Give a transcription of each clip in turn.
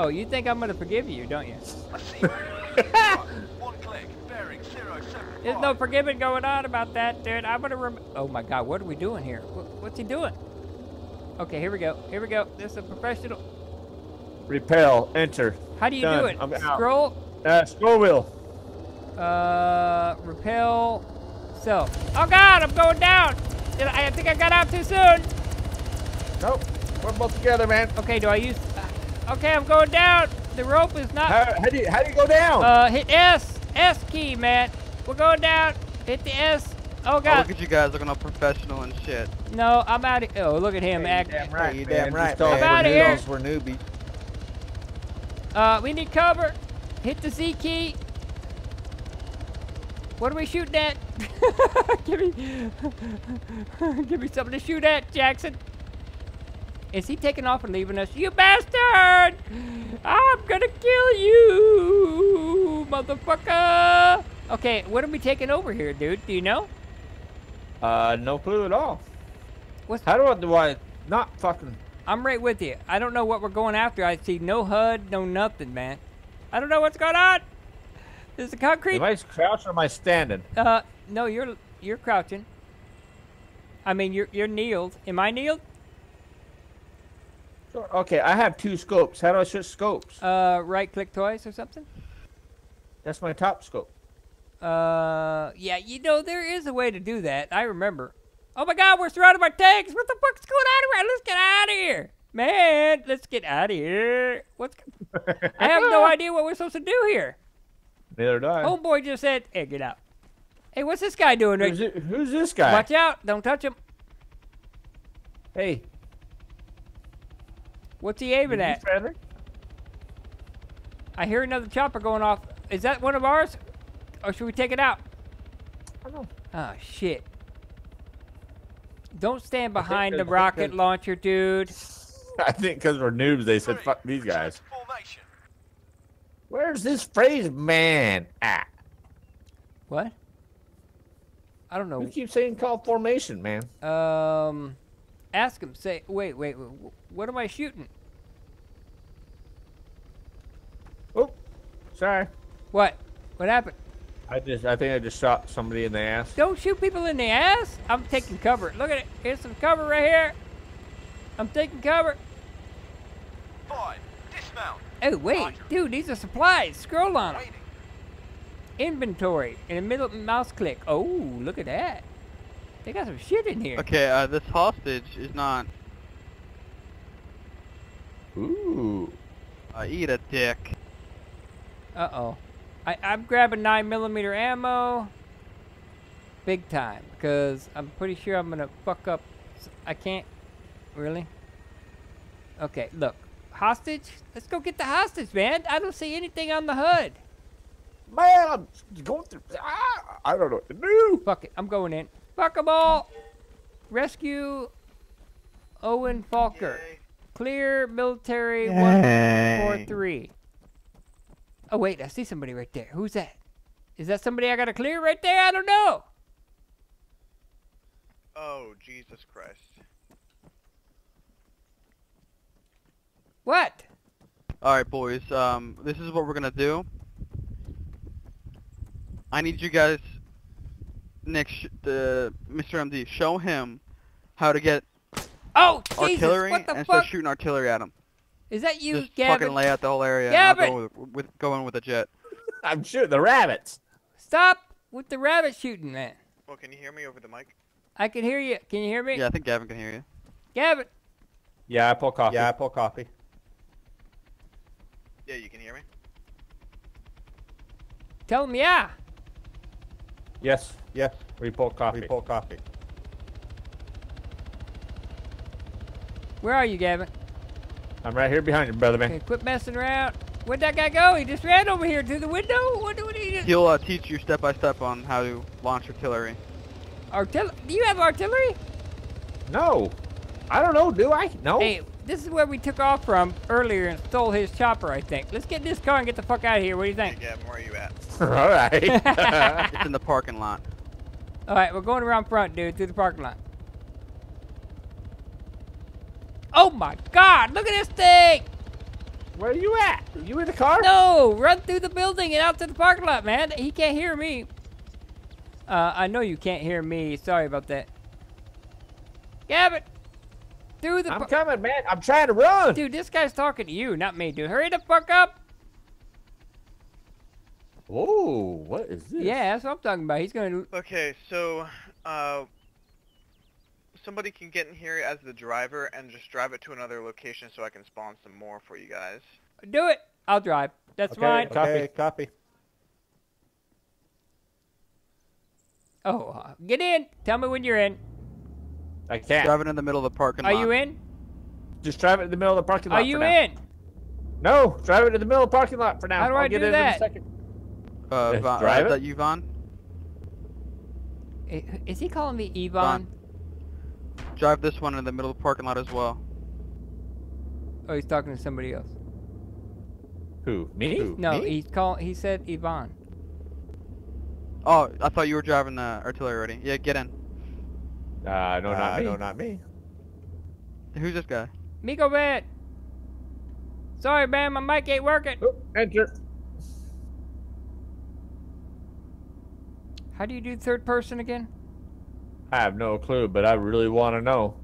Oh, you think I'm gonna forgive you, don't you? I see you. Right, One click. Bearing zero seven There's no forgiving going on about that, dude. I'm gonna rem- Oh my god, what are we doing here? What's he doing? Okay, here we go. Here we go. This is a professional. Rappel. Enter. How do you Done. do it? I'm out. Scroll, Uh, scroll wheel. uh, rappel, self. Oh god, I'm going down. I, I think I got out too soon. Nope. We're both together, man. Okay, do I use? Okay, I'm going down. The rope is not. How, how do you how do you go down? Uh, hit S. S key, man. We're going down. Hit the S. Oh Oh, god. look at you guys looking all professional and shit. No, I'm out of. Oh, look at him Hey, you act. damn right, Hey, you man. damn right, Just tell man. I'm we're outta here. We're newbies. Uh, we need cover. Hit the Z key. What are we shooting at? give me, give me something to shoot at, Jackson. Is he taking off and leaving us? You bastard! I'm gonna kill you, motherfucker! Okay, what are we taking over here, dude? Do you know? Uh, no clue at all. What's- How do I do I not fucking? I'm right with you. I don't know what we're going after. I see no HUD, no nothing, man. I don't know what's going on. There's a concrete. Am I crouched or am I standing? Uh, no, you're you're crouching. I mean, you're you're kneeled. Am I kneeled? Okay, I have two scopes. How do I switch scopes? Uh, right click twice or something. That's my top scope. Uh, yeah, you know there is a way to do that. I remember. Oh my God, we're surrounded by tanks. What the fuck's going on here? Let's get out of here, man. Let's get out of here. What's? I have no idea what we're supposed to do here. Neither do I. Homeboy just said, "Hey, get out." Hey, what's this guy doing? Who's, it, who's this guy? Watch out! Don't touch him. Hey, What's he aiming at? friendly? I hear another chopper going off. Is that one of ours? Or should we take it out? I don't know. Oh, shit. Don't stand behind the there's- I think rocket launcher, dude. I think because we're noobs, they said, fuck these guys. Formation. Where's this phrase man at? What? I don't know. You keep saying call formation, man. Um, ask him. Say, wait, wait, wait what am I shooting? Oh, sorry. What? What happened? I just, I think I just shot somebody in the ass. Don't shoot people in the ass. I'm taking cover. Look at it. Here's some cover right here. I'm taking cover. Five. Dismount. Oh, wait. Roger. Dude, these are supplies. Scroll on Waiting. Inventory. In the middle mouse click. Oh, look at that. They got some shit in here. Okay, uh, this hostage is not. Ooh. Uh, eat a dick. Uh oh. I, I'm grabbing 9 millimeter ammo. Big time. Because I'm pretty sure I'm going to fuck up. I can't. Really? Okay, look. Hostage? Let's go get the hostage, man. I don't see anything on the HUD. Man, I'm going through. Ah, I don't know what to do. Fuck it. I'm going in. Fuck 'em all. Rescue Owen Falker. Clear military 143. Oh, wait. I see somebody right there. Who's that? Is that somebody I got to clear right there? I don't know. Oh, Jesus Christ. What? Alright, boys, um, this is what we're gonna do. I need you guys, Nick, sh- the Mr. MD, show him how to get Oh, Jesus. artillery What the and fuck? start shooting artillery at him. Is that you, Just Gavin? fucking lay out the whole area. and I'll Gavin! go with, with go in with a jet. I'm shooting the rabbits. Stop with the rabbit shooting, man. Well, can you hear me over the mic? I can hear you. Can you hear me? Yeah, I think Gavin can hear you. Gavin. Yeah, I pull coffee. Yeah, I pull coffee. Yeah, you can hear me. Tell him yeah. Yes, yes. We pull coffee. We pull coffee. Where are you, Gavin? I'm right here behind you, brother man. Okay, quit messing around. Where'd that guy go? He just ran over here to the window? What, what did he do? He'll uh, teach you step by step on how to launch artillery. Artillery? Do you have artillery? No. I don't know, do I? No. Hey, this is where we took off from earlier and stole his chopper, I think. Let's get in this car and get the fuck out of here. What do you Hey, think? Gavin, where are you at? All right. It's in the parking lot. All right, we're going around front, dude, through the parking lot. Oh my God! Look at this thing! Where are you at? Are you in the car? No, run through the building and out to the parking lot, man. He can't hear me. Uh, I know you can't hear me. Sorry about that. Gavin, through the. I'm coming, man. I'm trying to run. Dude, this guy's talking to you, not me, dude. Hurry the fuck up. Whoa, what is this? Yeah, that's what I'm talking about. He's gonna. Okay, so, uh, somebody can get in here as the driver and just drive it to another location so I can spawn some more for you guys. Do it. I'll drive. That's Okay, fine. Copy. Copy. Oh, uh, get in. Tell me when you're in. I can't. Driving in the middle of the parking Are lot. Are you in? Just drive it in the middle of the parking lot. Are for you now. in? No, drive it to the middle of the parking lot for now. How do I'll I get do in that? In a second. Uh, Yeah, Von, drive is it? that you, Von? Is he calling me Yvonne? Drive this one in the middle of the parking lot as well. Oh, he's talking to somebody else. Who? Me? No, Me? he's call. He said Yvonne. Oh, I thought you were driving the artillery already. Yeah, get in. Uh, no, not Uh, me. no, not me. Who's this guy? Miko Vet. Sorry, man, my mic ain't working. Oh, enter. How do you do third person again? I have no clue, but I really want to know.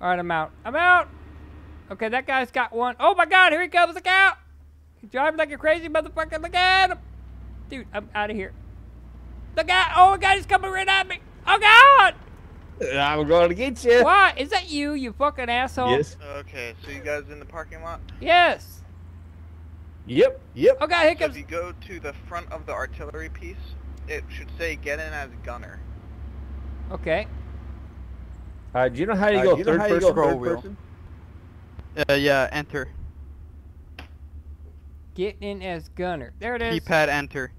All right, I'm out. I'm out. Okay, that guy's got one. Oh my God, here he comes! Look out! He's driving like a crazy motherfucker. Look at him, dude. I'm out of here. Look out! Oh my God, he's coming right at me. Oh God! I'm going to get you. What? Is that you? You fucking asshole. Yes. Okay, so you guys in the parking lot? Yes. Yep. Yep. Oh God, here So comes. if you go to the front of the artillery piece, it should say get in as gunner. Okay. Uh, do you know how you Uh, go you third how you person? go Scroll third wheel. person? Uh, yeah, enter. Get in as gunner. There it is. Keypad enter.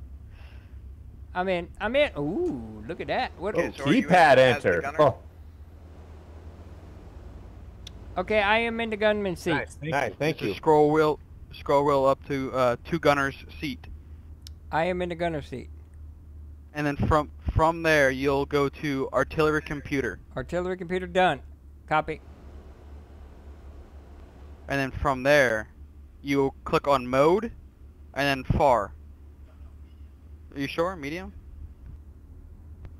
I'm in. I'm in. Ooh, look at that. What? Okay, so are you in Keypad enter. Oh, Okay, I am in the gunman seat. nice. Thank Nice, you. thank Just you. Scroll wheel, scroll wheel up to uh, two gunners seat, I am in the gunner seat. and then from from there you'll go to artillery computer, Artillery computer done. Copy. and then from there you'll click on mode, and then far. Are you sure? Medium?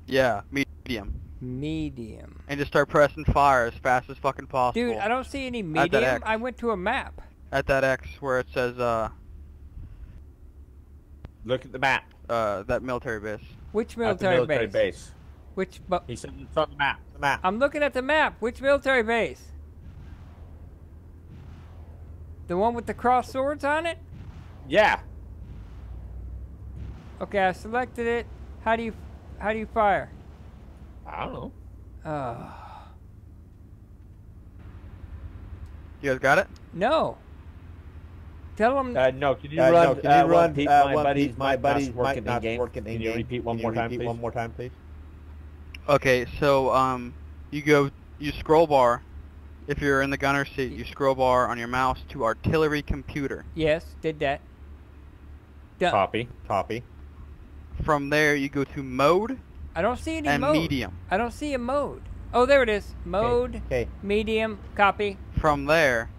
Yeah, medium. Medium. And just start pressing fire as fast as fucking possible. Dude, I don't see any At that medium. X. I went to a map. At that X where it says uh Look at the map. uh that military base. Which At the military, military base? base. Which? But He said it's on the map. The map. I'm looking at the map. Which military base? The one with the cross swords on it? Yeah. Okay, I selected it. How do you, how do you fire? I don't know. Oh, You guys got it? no. Tell them. Uh, no, can you Uh, run? no, can you uh, run? Pete, uh, my one buddy's piece, my mic buddy's not mic working not in game. working Can in you game. repeat one Can more you time, repeat please? One more time, please. Okay, so um, you go, you scroll bar. If you're in the gunner seat, you scroll bar on your mouse to artillery computer. Yes, did that. Done. Copy. Copy. From there, you go to mode I don't see any and mode. medium. I don't see a mode. Oh, there it is. Mode, Okay. medium, copy. From there,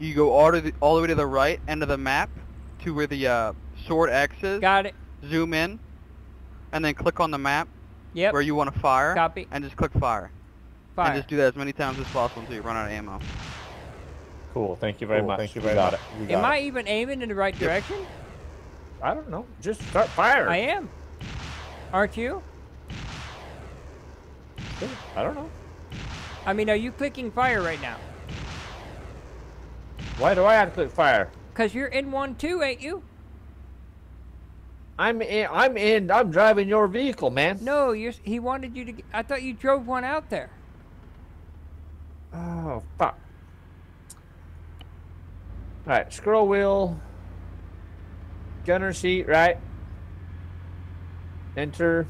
you go all, to the, all the way to the right end of the map to where the uh, sword X is. Got it. Zoom in, and then click on the map Yep. where you want to fire, Copy. and just click fire. Fire. And just do that as many times as possible until you run out of ammo. Cool. Thank you very Cool, much. Thank you We very got much. it. We got Am it. I even aiming in the right direction? I don't know. Just start firing. I am. Aren't you? I don't know. I mean, are you clicking fire right now? Why do I have to click fire? Cause you're in one too, ain't you? I'm in. I'm in. I'm driving your vehicle, man. No, you're. He wanted you to. I thought you drove one out there. Oh fuck. All right. Scroll wheel. Gunner seat. Right. Enter.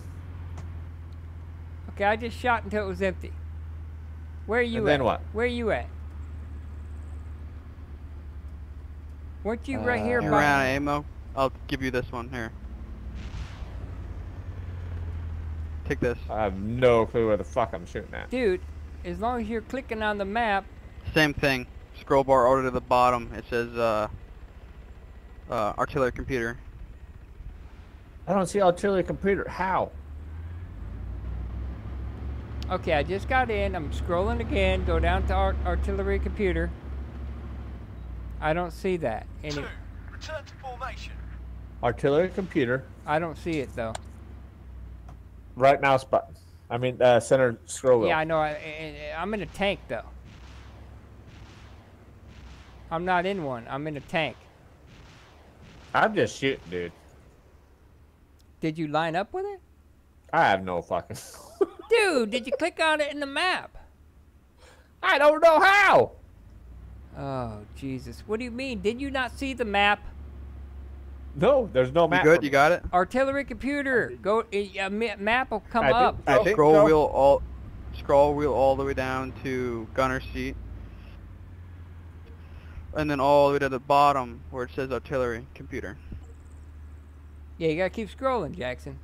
Okay, I just shot until it was empty. Where are you And at? then what? Where are you at? Weren't you right here Uh, You by? out of ammo. I'll give you this one here. Take this. I have no clue where the fuck I'm shooting at. Dude, as long as you're clicking on the map, Same thing. scroll bar over to the bottom. It says uh, uh, artillery computer. I don't see artillery computer. How? Okay, I just got in. I'm scrolling again. Go down to art- artillery computer. I don't see that. Any, Two. Return to formation. Artillery computer. I don't see it though. Right mouse button. I mean, uh, center scroll wheel. Yeah, I know. I, I, I'm in a tank though. I'm not in one. I'm in a tank. I'm just shooting, dude. Did you line up with it? I have no fucking. Dude, did you click on it in the map? I don't know how. Oh, Jesus. What do you mean? Did you not see the map? No, there's no You map. good? You got it? Artillery computer. Go. Eh, a a map will come I do. up. I think scroll so. wheel all scroll wheel all the way down to gunner seat. And then all the way to the bottom where it says artillery computer. Yeah, you gotta keep scrolling, Jackson.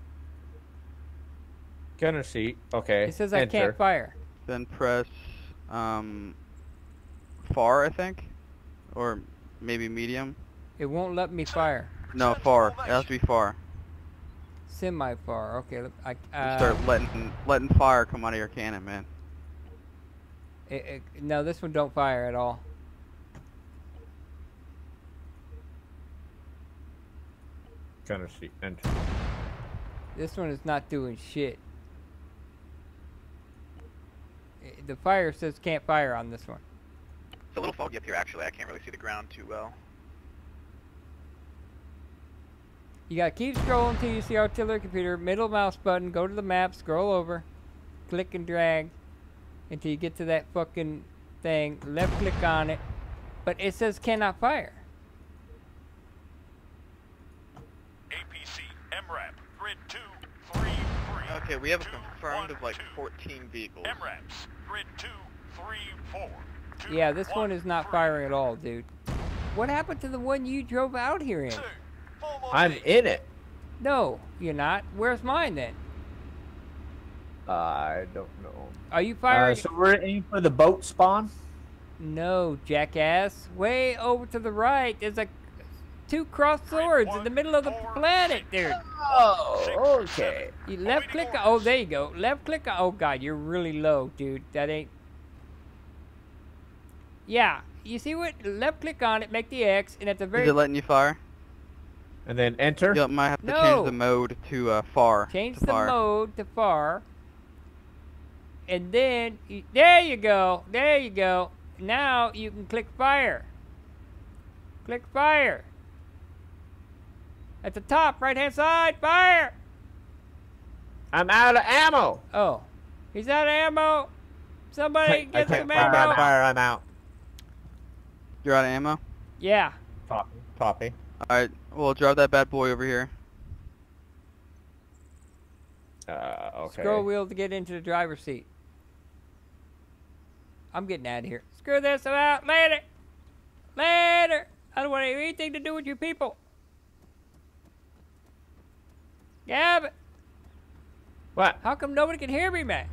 Gunner seat. Okay. It says I can't fire. Then press um, far, I think, or maybe medium. It won't let me fire. No, far. It has to be far. Semi far. Okay. look, I. Uh, start letting letting fire come out of your cannon, man. it- it- no, this one don't fire at all. Gunner seat. Enter. This one is not doing shit. Eh, the fire says can't fire on this one. It's a little foggy up here, actually. I can't really see the ground too well. You gotta keep scrolling until you see artillery computer. Middle mouse button. Go to the map. Scroll over. Click and drag until you get to that fucking thing. Left click on it. But it says cannot fire. Grid 2, 3, 3. Okay, we have a Two, confirmed of like two. 14 vehicles. MRAPs, grid 2, 3, 4. Two, Yeah, this one is not three. firing at all, dude. What happened to the one you drove out here in? Two. I'm teams. in it. No, you're not. Where's mine then? I don't know. Are you Uh, firing? so we're aiming for the boat spawn. No, jackass. Way over to the right, there's a two crossed swords in the middle of the planet, dude. Oh, okay. You left click. Oh, there you go. Left click. Oh God, you're really low, dude. That ain't. Yeah, you see what? Left click on it, make the X, and at the very. Is very it letting you fire? And then enter. You might have to No. change the mode to uh, far. change to the fire. mode to far, and then you, there you go. There you go. Now you can click fire. Click fire. At the top, right hand side, fire. I'm out of ammo. Oh, he's out of ammo. Somebody I get can't some fire. ammo. Fire. I'm out. You're out of ammo. Yeah. Copy. Copy. All right. Well, drive that bad boy over here. Uh, okay. Scroll wheel to get into the driver's seat. I'm getting out of here. Screw this. I'm out. Later. Later. I don't want anything to do with you people. Gavin, What? how come nobody can hear me, man?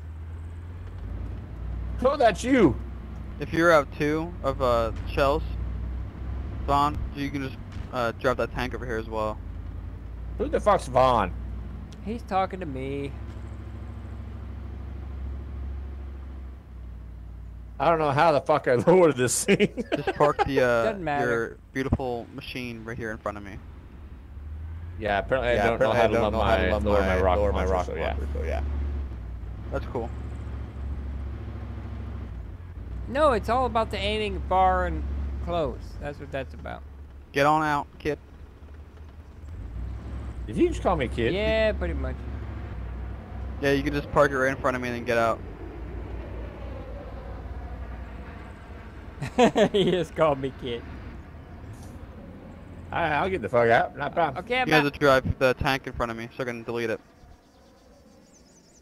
Oh, that's you. If you're out two of uh, shells, Vaughn, you can just uh, drive that tank over here as well. Who the fuck's Vaughn? He's talking to me. I don't know how the fuck I lowered this thing. Just park the uh, your beautiful machine right here in front of me. Yeah, apparently Yeah, I don't know how I to don't love know how to my love lower my- my rocket lower my launcher, so yeah. launcher, so yeah. That's cool. No, it's all about the aiming far and close. That's what that's about. Get on out, kid. Did you just call me kid? Yeah, pretty much. Yeah, you can just park it right in front of me and then get out. he just called me kid. Alright, I'll get the fuck out. Not a problem. Okay, I'm You have out. to drive the tank in front of me so I can delete it.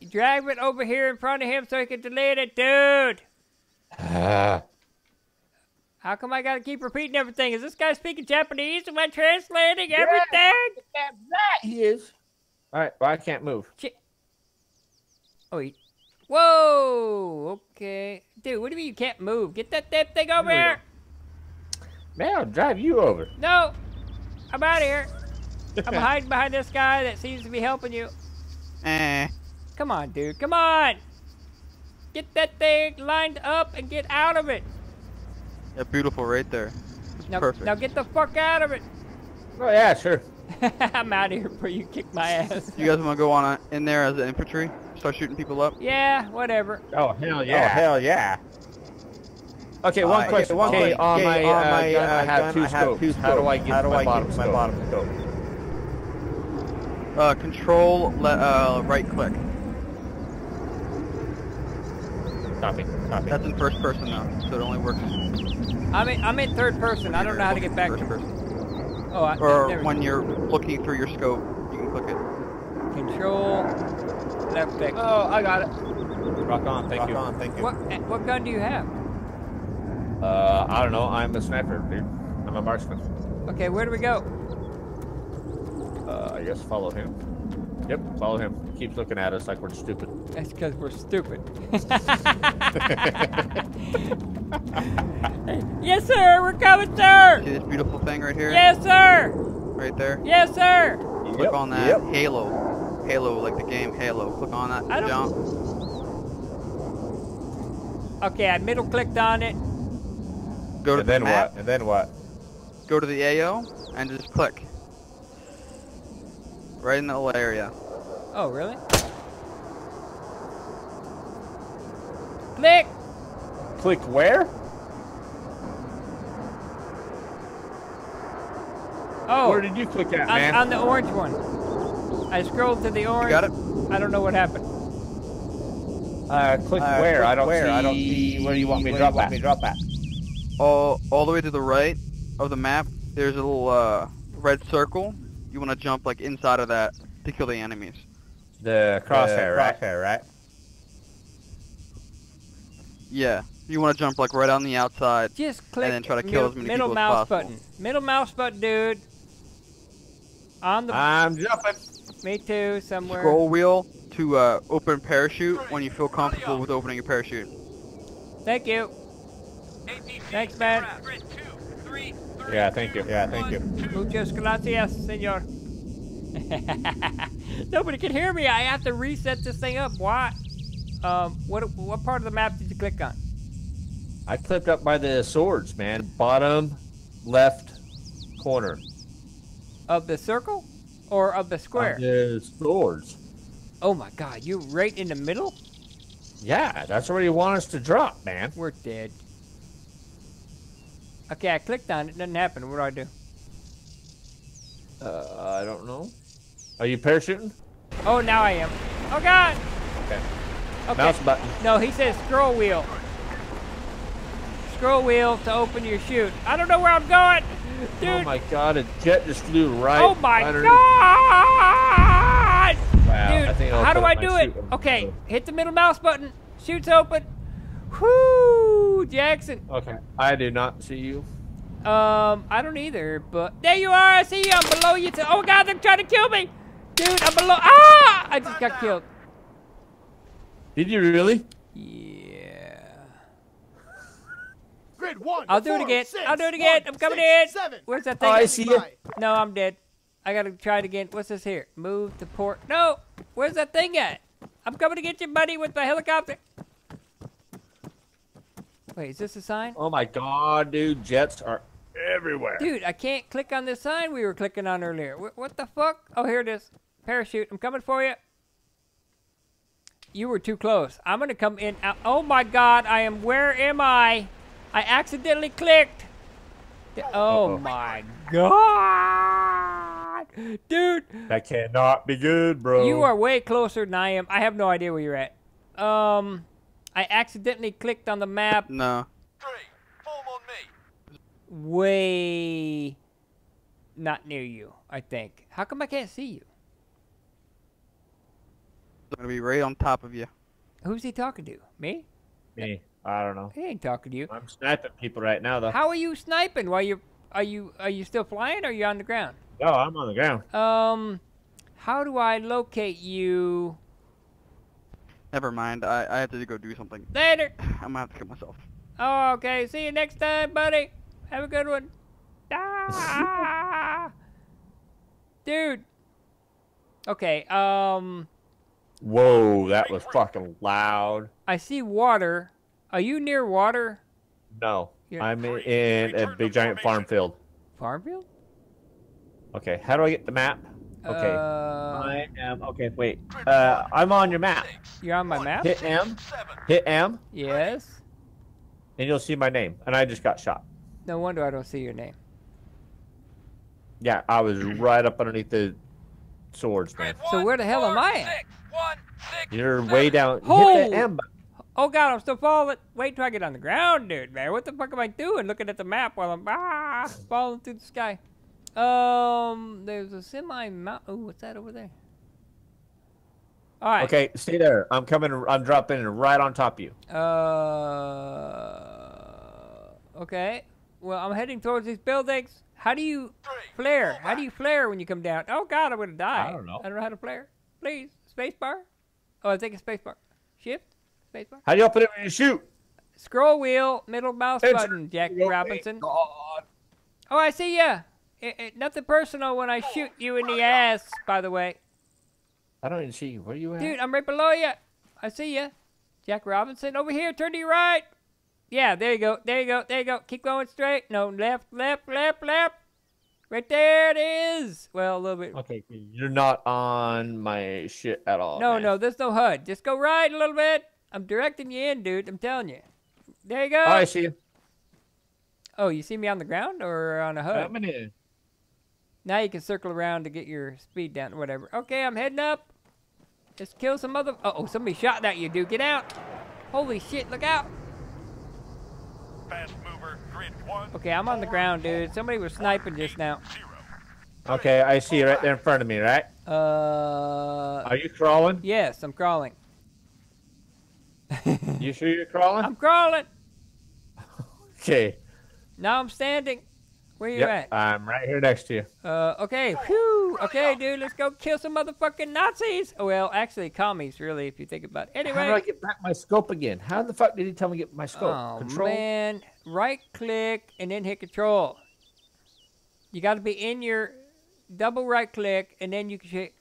Drag it over here in front of him so he can delete it, dude. How come I gotta keep repeating everything? Is this guy speaking Japanese? Am I translating everything? that he is. Alright, well I can't move. Oh, he... Whoa! Okay. Dude, what do you mean you can't move? Get that damn thing over here! Man, I'll drive you over. No, I'm out of here. I'm hiding behind this guy that seems to be helping you. Eh. Come on, dude. Come on. Get that thing lined up and get out of it. Yeah, beautiful right there. Now, Perfect. now get the fuck out of it. Oh yeah, sure. I'm out of here before you kick my ass. You guys want to go on a, in there as an infantry? Start shooting people up? yeah, whatever. Oh hell yeah. Oh hell yeah. Okay, one Uh, question. one okay, question. on Okay, my, on uh, my, gun, uh, I have gun, two I have scopes. two How do I get How do my I get bottom my scope? bottom scope? Uh, control, le- uh, right click. Copy. Copy. That's in first person though, so it only works I'm in, I'm in third person. I don't know how to get back first to person. Oh, I, Or when you're looking through your scope, you can click it. Control, left click. Oh, I got it. Rock on. Thank Rock you. on, thank you. What eh, what gun do you have? Uh, I don't know. I'm a sniper, dude. I'm a marksman. Okay, where do we go? Uh, I guess follow him. Yep, follow him. He keeps looking at us like we're stupid. That's because we're stupid. yes, sir. We're coming, sir. See this beautiful thing right here? Yes, sir. Right there? Yes, sir. Click Yep, on that yep. Halo. Halo, like the game Halo. Click on that. I don't- Jump. Okay, I middle clicked on it. Go to and the then map. what? And then what? Go to the AO and just click. Right in the little area. Oh, really? Click. Click where? Oh, Where did you click at, on, man? on the orange one. I scrolled to the You orange. got it? I don't know what happened. uh, click Uh, where? click I don't where? see. I don't see. Where do you want me to drop you at? me to drop at? All, all the way to the right of the map, there's a little uh, red circle. You want to jump like inside of that to kill the enemies. The crosshair, Uh, right? Crosshair, right? Yeah. You want to jump like right on the outside. Just click And then try to kill middle, as many middle people as mouse possible. button. Middle mouse button, dude. On the I'm jumping. me too somewhere. Scroll wheel to uh, open parachute when you feel comfortable with opening your parachute. Thank you. Thanks, man. Yeah, thank you. Yeah, thank you. Muchas gracias, senor. Nobody can hear me. I have to reset this thing up. Why? Um, what what part of the map did you click on? I clicked up by the swords, man. Bottom left corner. Of the circle, or of the square? Of The swords. Oh my God! You right in the middle? Yeah, that's where you want us to drop, man. We're dead. Okay, I clicked on it. Nothing happened. What do I do? Uh, I don't know. Are you parachuting? Oh, now I am. Oh God! Okay. Okay. Mouse button. No, he says scroll wheel. Scroll wheel to open your chute. I don't know where I'm going, dude. Oh my god, a jet just flew right. Oh my underneath- god! Wow, Dude, I'll how do I do it? Okay, hit the middle mouse button. Chute's open. Whoo, Jackson. Okay. I do not see you. Um, I don't either, but there you are. I see you. I'm below you. Too. Oh god, they're trying to kill me. Dude, I'm below. Ah! I just got killed. Did you really? Yeah. Grid one. I'll do it again. six, I'll do it again. one, I'm coming six, in. Seven. Where's that thing? Oh, I see you. No, I'm dead. I gotta try it again. What's this here? Move to port. No! Where's that thing at? I'm coming to get you, buddy, with my helicopter. Wait, is this a sign? Oh my god, dude, jets are everywhere. Dude, I can't click on this sign we were clicking on earlier. What, what the fuck? Oh, here it is. Parachute. I'm coming for you. You were too close. I'm gonna come in. Out. Oh my god, I am. Where am I? I accidentally clicked. D- Oh Uh-oh. my god, dude. That cannot be good, bro. You are way closer than I am. I have no idea where you're at. Um, I accidentally clicked on the map No. Three, form on me. way not near you, I think. How come I can't see you? It's gonna be right on top of you. Who's he talking to? Me? me. I don't know. He ain't talking to you. I'm sniping people right now, though. How are you sniping while you're are you are you still flying or are you on the ground? No, I'm on the ground. Um how do I locate you Never mind. I, I have to go do something. later? I'm gonna have to kill myself. Oh, okay. See you next time, buddy. Have a good one. Ah! Dude. Okay, um, Whoa, that was fucking loud. I see water. Are you near water? No, Yeah. I'm in, in a big giant farm field. Farm field? Okay, how do I get the map? Okay, Uh, I am. Okay, wait. Uh, I'm on your map. you're on my map? Hit M. Hit M, Yes. and you'll see my name. And I just got shot. No wonder I don't see your name. Yeah, I was right up underneath the swords, man. So where the hell am I at? You're way down. Oh! Hit the M. Oh god, I'm still falling. Wait till I get on the ground, dude, man. What the fuck am I doing looking at the map while I'm ah, falling through the sky? Um, there's a semi mount. Oh, what's that over there? All right. Okay, stay there. I'm coming. I'm dropping right on top of you. Uh. Okay. Well, I'm heading towards these buildings. How do you flare? How do you flare when you come down? Oh God, I'm gonna die. I don't know. I don't know how to flare. Please, space bar. Oh, I think it's space bar. Shift, space bar. How do you open it when you shoot? Scroll wheel, middle mouse Enter. button. Jack Oh, Robinson. God. Oh, I see ya. It, it, nothing personal when I shoot you in the ass. By the way, I don't even see you. Where are you at? dude, I'm right below you. I see you. Jack Robinson, over here. Turn to your right. Yeah, there you go. There you go. There you go. Keep going straight. No, left, left, left, left. Right there it is. Well, a little bit. Okay, you're not on my shit at all. no, man. no, there's no HUD. Just go right a little bit. I'm directing you in, dude. I'm telling you. There you go. Oh, I see you. Oh, you see me on the ground or on a HUD? Coming in. Now you can circle around to get your speed down or whatever. Okay, I'm heading up. Just kill some other. Uh oh, somebody shot at you, dude. Get out. Holy shit, look out. Fast mover, grid one. Okay, I'm on the ground, dude. Somebody was sniping just now. Zero. Okay, I see you right there in front of me, right? Uh. Are you crawling? Yes, I'm crawling. You sure you're crawling? I'm crawling. Okay. Now I'm standing. Where you Yep, I'm right here next to you. Uh, okay. Whew. Okay, dude, let's go kill some motherfucking Nazis. Well, actually, commies, really, if you think about it. Anyway. How do I get back my scope again? How the fuck did he tell me to get my scope? Oh, Control. man. Right click and then hit control. You got to be in your double right click and then you can hit.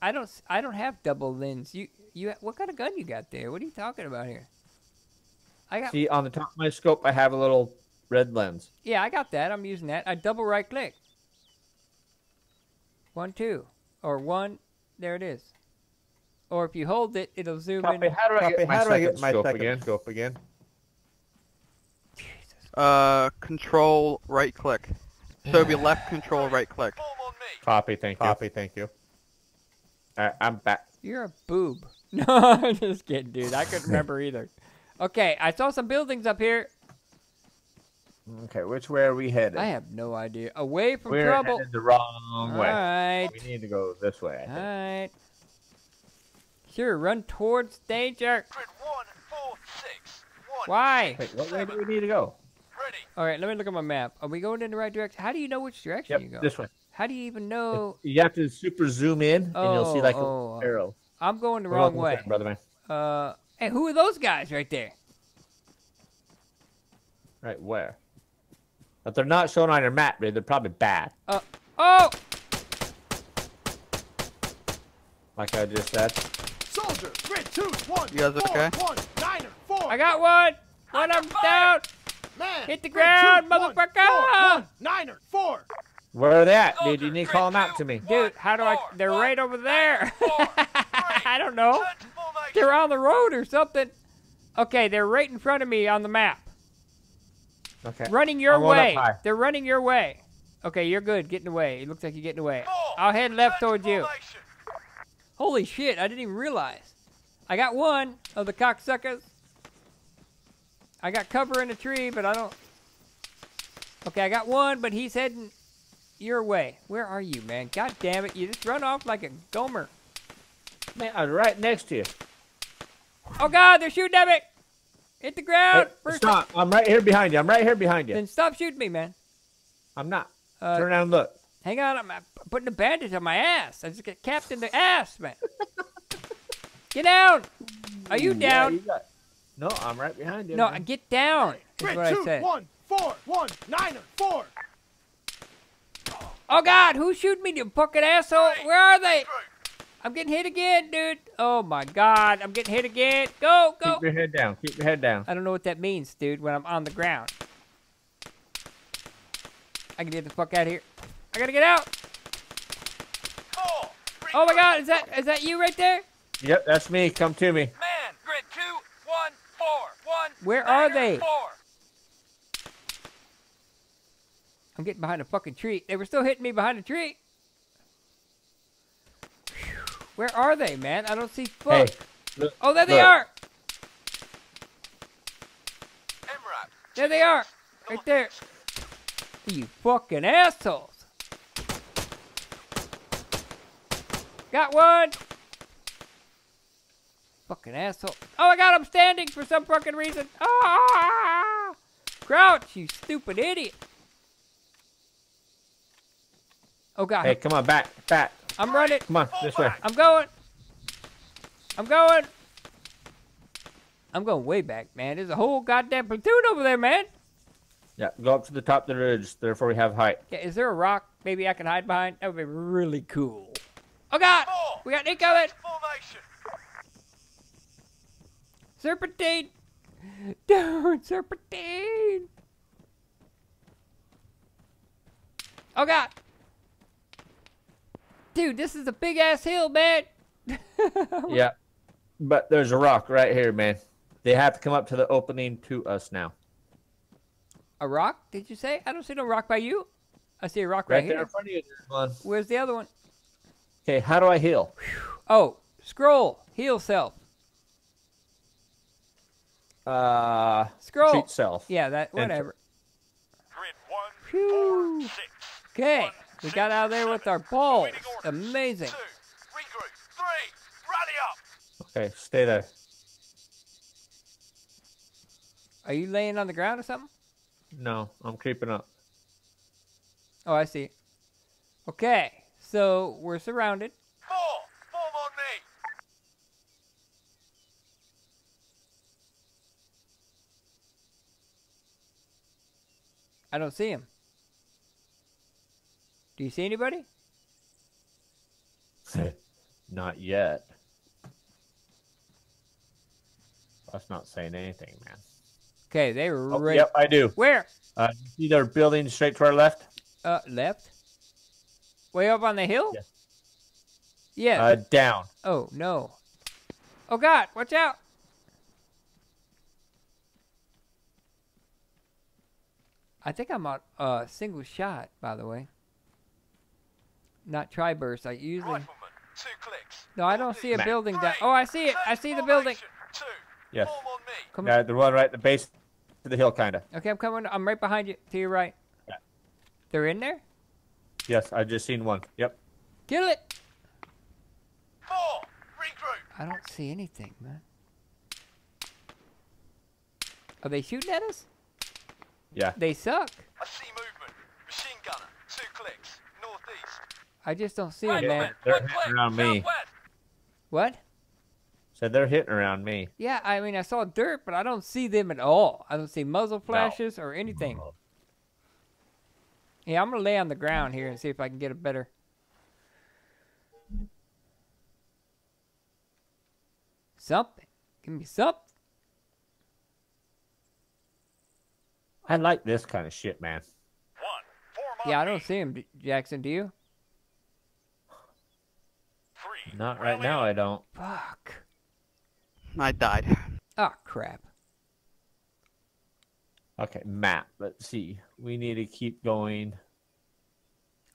I don't. I don't have double lens. You. You. What kind of gun you got there? What are you talking about here? I got. See, on the top of my scope, I have a little red lens. Yeah, I got that. I'm using that. I double right click. One, two, or one. There it is. Or if you hold it, it'll zoom Copy. in. How do I Copy, get my how do I second get my scope second again? scope again? Uh, control right click. So it'd be left control right click. Form on. Copy. Thank you. Copy, thank you. All right, I'm back. You're a boob. No, I'm just kidding, dude. I couldn't remember either. Okay, I saw some buildings up here. Okay, which way are we headed? I have no idea. Away from We're trouble. headed the wrong All way. right. We need to go this way. I All think. right. Sure, run towards danger. Grid one, four, six. One. Why? Wait, what way do we need to go? Ready. All right, let me look at my map. Are we going in the right direction? How do you know which direction Yep, you go? this way. How do you even know? You have to super zoom in, and you'll see like Oh, a oh, arrow. I'm going the We're wrong way. for brother man. Uh, hey, who are those guys right there? Right where? But they're not shown on your map, dude. They're probably bad, Uh, oh, like I just said. Soldier, grid two, one, You guys four, okay? one, niner, four. I got one. One of them down. Man, Hit the grid ground, two, motherfucker. four, one, niner, four. Where are they at, dude? You need to call them out to me. Dude, how do I? They're right over there. I don't know. They're on the road or something. Okay, they're right in front of me on the map. Okay. Running your I'm way. They're running your way. Okay, you're good. Getting away. It looks like you're getting away. Four. I'll head left Touch towards you. Holy shit, I didn't even realize. I got one of the cocksuckers. I got cover in a tree, but I don't. Okay, I got one, but he's heading your way. Where are you, man? God damn it. You just run off like a gomer. Man, I'm right next to you. Oh, God, they're shooting at me. Hit the ground. First- stop! I'm right here behind you. I'm right here behind you. Then stop shooting me, man. I'm not. Uh, Turn around and look. Hang on, I'm, I'm putting a bandage on my ass. I just got capped in the ass, man. get down. Are you Ooh, yeah, down? you got- No, I'm right behind you. no, man. get down. Is Grid what I said. one, four, one, niner, four. Oh God, who shooting me, you fucking asshole? Where are they? I'm getting hit again, dude. Oh my God, I'm getting hit again. Go, go. Keep your head down. Keep your head down. I don't know what that means, dude, when I'm on the ground. I can get the fuck out of here. I gotta get out. Four. Oh my god, is that is that you right there? Yep, that's me. Come to me. Man, grid two, one, four, one. Where are they? Four. I'm getting behind a fucking tree. They were still hitting me behind a tree. Phew. Where are they, man? I don't see fuck. Hey, look, oh, there they look. are. MRAP. There they are. Right there. You fucking assholes. Got one. Fucking asshole. Oh my god, I'm standing for some fucking reason. Ah! Crouch, you stupid idiot. Oh god, Hey, come on, back, back. I'm running. Come on, this way. I'm going. I'm going. I'm going way back, man. There's a whole goddamn platoon over there, man. Yeah, go up to the top of the ridge. Therefore, we have height. Yeah, is there a rock maybe I can hide behind? That would be really cool. Oh god! We got incoming! Formation. Serpentine! Dude, serpentine! Oh god! Dude, this is a big ass hill, man! Yeah, but there's a rock right here, man. They have to come up to the opening to us now. A rock, did you say? I don't see no rock by you. I see a rock right, Right there here. in front of you, there's one. Where's the other one? Okay, how do I heal? Oh, scroll. Heal self. Uh, Scroll. treat self. Yeah, that, whatever. Grid one, Phew. four, six. Okay, One, we got out of there with our seven. balls. Amazing. Two. Regroup. Three. Rally up. Okay, stay there. Are you laying on the ground or something? No, I'm creeping up. Oh, I see. Okay, so we're surrounded. Four. Form on me. I don't see him. Do you see anybody? not yet. That's not saying anything, man. Okay, they were Oh, ready. yep, I do. Where? Uh, see their building straight to our left? Uh, left. Way up on the hill. Yeah. Yeah. Uh, down. oh no. Oh God! Watch out! I think I'm on a uh, single shot, by the way. Not tri burst. I usually. Rifleman. Two clicks. No, I don't see a Man. building down. Oh, I see it. I see the building. Two. Yes. Form on me. Come Yeah, the one right at the base of the hill, kind of. Okay, I'm coming. I'm right behind you. To your right. Yeah. They're in there. Yes, I've just seen one. Yep. Kill it. Four. Regroup. I don't see anything, man. Are they shooting at us? Yeah. They suck. I see movement. Machine gunner. Two clicks. Northeast. I just don't see them, Rifleman. man. They're hitting around me. Southwest. What? So they're hitting around me. Yeah, I mean, I saw dirt, but I don't see them at all. I don't see muzzle flashes or anything. Yeah, I'm gonna lay on the ground here and see if I can get a better. Something. Give me something. I like this kind of shit, man. One. Form on Yeah, I don't see him, Jackson. Do you? Three. Not right Rally now, up. I don't. Fuck. I died. Oh crap. Okay, map. Let's see. We need to keep going.